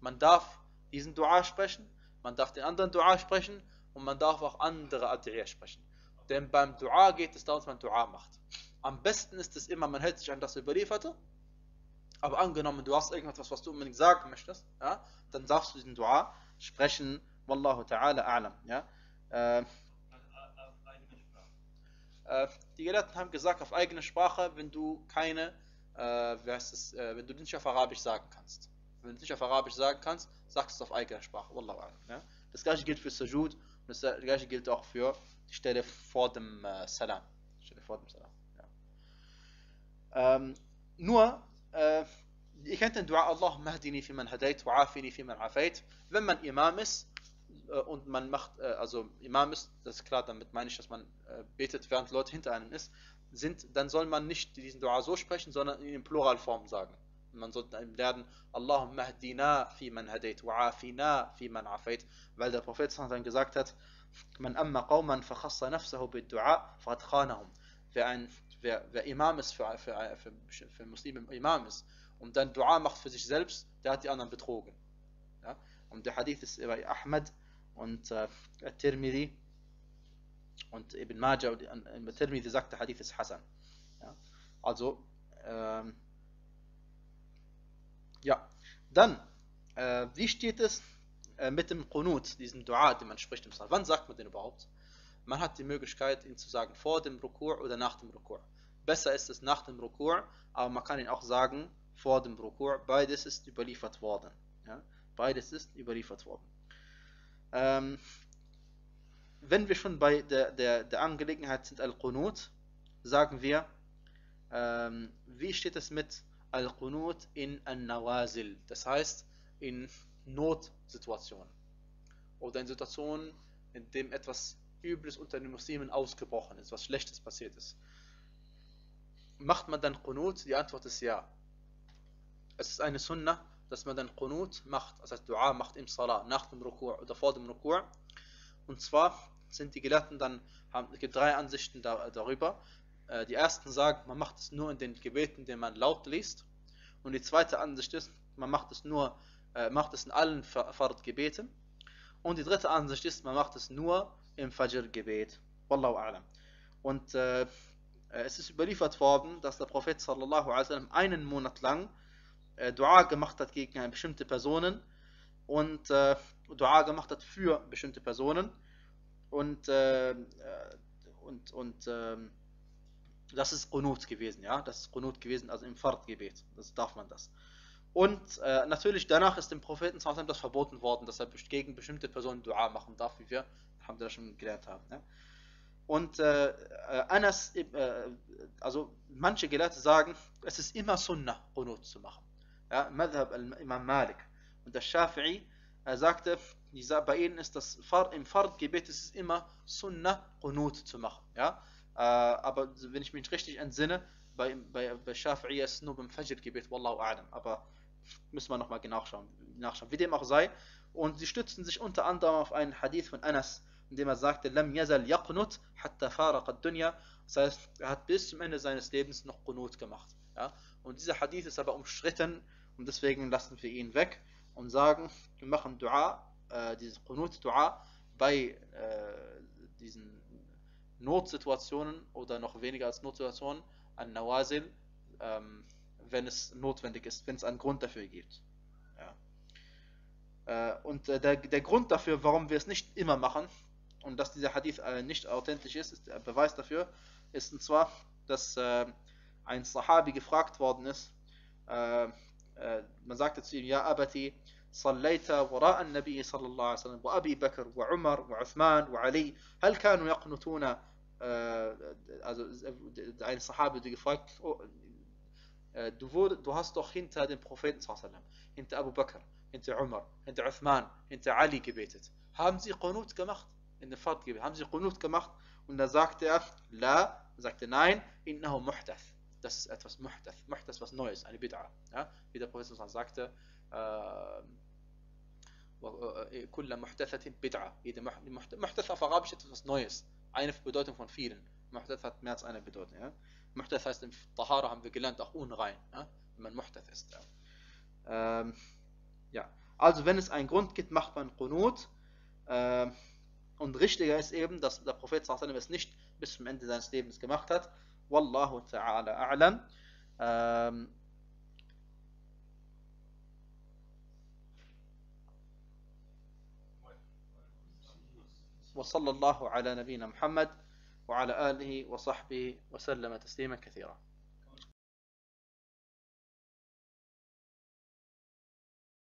Man darf diesen Dua sprechen, man darf den anderen Dua sprechen und man darf auch andere Adriya sprechen. Denn beim Dua geht es darum, dass man Dua macht. Am besten ist es immer, man hält sich an das Überlieferte aber angenommen, du hast irgendetwas, was du unbedingt sagen möchtest, ja, dann darfst du diesen Dua sprechen. Wallahu ta'ala a'lam. Ja. Äh, äh, die Gelehrten haben gesagt, auf eigene Sprache, wenn du keine, äh, wie heißt es, äh, wenn du nicht auf Arabisch sagen kannst. Wenn du nicht auf Arabisch sagen kannst, sagst du es auf eigene Sprache. Wallahu a'lam. Ja. Das gleiche gilt für Sajud und das gleiche gilt auch für die Stelle vor dem äh, Salam. Stelle vor dem Salam. Ja. Ähm, nur ihr kennt den Dua Allahumma hdini fi man hadait wa afini fi man afait. Wenn man Imam ist äh, und man macht, äh, also Imam ist, das ist klar, damit meine ich, dass man betet, während Leute hinter einem ist, sind, dann soll man nicht diesen Dua so sprechen, sondern in Pluralform sagen. Man sollte eben lernen, Allahumma hdina fi man hadait wa afina fi man afait, weil der Prophet dann gesagt hat, man amma qawman fakhassa nafsahu bid Dua faqad khanahum. Wer ein wer, wer Imam ist für, für, für, für Muslime Imam ist und dann Dua macht für sich selbst, der hat die anderen betrogen. Ja? Und der Hadith ist bei Ahmed und äh, Tirmidhi und Ibn Majah und äh, Tirmidhi sagt, der Hadith ist Hassan. Ja? Also, ähm, ja, dann, äh, wie steht es äh, mit dem Qunut, diesem Dua, den man spricht im Saal? Wann sagt man den überhaupt? Man hat die Möglichkeit, ihn zu sagen vor dem Rukur oder nach dem Rukur. Besser ist es nach dem Rukur, aber man kann ihn auch sagen vor dem Rukur. Beides ist überliefert worden. Ja? Beides ist überliefert worden. Ähm, wenn wir schon bei der, der, der Angelegenheit sind Al-Qunut, sagen wir, ähm, wie steht es mit Al-Qunut in An-Nawazil? Das heißt, in Notsituationen oder in Situationen, in denen etwas Übles unter den Muslimen ausgebrochen ist, was Schlechtes passiert ist. Macht man dann Qunut? Die Antwort ist ja. Es ist eine Sunnah, dass man dann Qunut macht, also Dua macht im Salah, nach dem Rukur oder vor dem Rukur. Und zwar sind die Gelehrten dann, haben, es gibt drei Ansichten da, darüber. Äh, die ersten sagen, man macht es nur in den Gebeten, die man laut liest. Und die zweite Ansicht ist, man macht es nur, äh, macht es in allen Fard-Gebeten. Und die dritte Ansicht ist, man macht es nur im Fajr-Gebet. Wallahu a'lam. Und äh, es ist überliefert worden, dass der Prophet sallallahu alaihi wasallam einen Monat lang äh, Dua gemacht hat gegen eine bestimmte Personen und äh, Dua gemacht hat für bestimmte Personen und äh, und und ähm, das ist Qunut gewesen, ja, das ist Qunut gewesen, also im Fard-Gebet, das darf man das. Und äh, natürlich danach ist dem Propheten das verboten worden, dass er gegen bestimmte Personen Dua machen darf, wie wir haben das schon gelernt haben. Ja? Und äh, äh Anas, äh, also manche Gelehrte sagen, es ist immer Sunnah, Qunut zu machen. Ja, Madhab Imam Malik. Und der Shafi'i er sagte, bei ihnen ist das im Fard-Gebet ist es immer Sunnah, Qunut zu machen. Ja? Äh, aber wenn ich mich richtig entsinne, bei, bei, bei Shafi'i ist es nur beim Fajr-Gebet, Wallahu a'lam. Aber müssen wir nochmal nachschauen, nachschauen. Wie dem auch sei. Und sie stützen sich unter anderem auf einen Hadith von Anas, in dem er sagte, Lam yazal yaqnut hatta faraq dunya Das heißt, er hat bis zum Ende seines Lebens noch Qunut gemacht. Ja? Und dieser Hadith ist aber umstritten und deswegen lassen wir ihn weg und sagen, wir machen Dua, äh, dieses Qunut Dua bei äh, diesen Notsituationen oder noch weniger als Notsituationen an Nawazil, ähm, wenn es notwendig ist, wenn es einen Grund dafür gibt. Ja. Äh, und äh, der, der Grund dafür, warum wir es nicht immer machen und dass dieser Hadith äh, nicht authentisch ist, ist der Beweis dafür, ist und zwar, dass äh, ein Sahabi gefragt worden ist, äh, äh, sagte zu ihm, ja Abati, صليت وراء النبي صلى الله عليه وسلم وأبي بكر وعمر وعثمان وعلي هل كانوا يقنطون also ein Sahabi die gefragt oh, du, wurde, du hast doch hinter dem Propheten hinter Abu Bakr hinter Umar hinter Uthman hinter Ali gebetet haben sie Qunut gemacht in der Fahrt haben sie Qunut gemacht und da sagte er la sagte nein innahu muhdath das ist etwas Muhdath. Muhdath was Neues, eine Bid'a. Ja? Wie der Prophet sagte, كل محدثة بدعة. Jede Muhdath auf Arabisch ist etwas Neues. Eine Bedeutung von vielen. Muhdath hat mehr als eine Bedeutung. Ja? Muhdath heißt im Tahara haben wir gelernt auch unrein, ja? wenn man Muhdath ist. Ja? Ähm, ja. Also wenn es einen Grund gibt, macht man Qunut. Ähm, und richtiger ist eben, dass der Prophet es nicht bis zum Ende seines Lebens gemacht hat. والله تعالى أعلم. وصلى الله على نبينا محمد وعلى آله وصحبه وسلم تسليما كثيرا.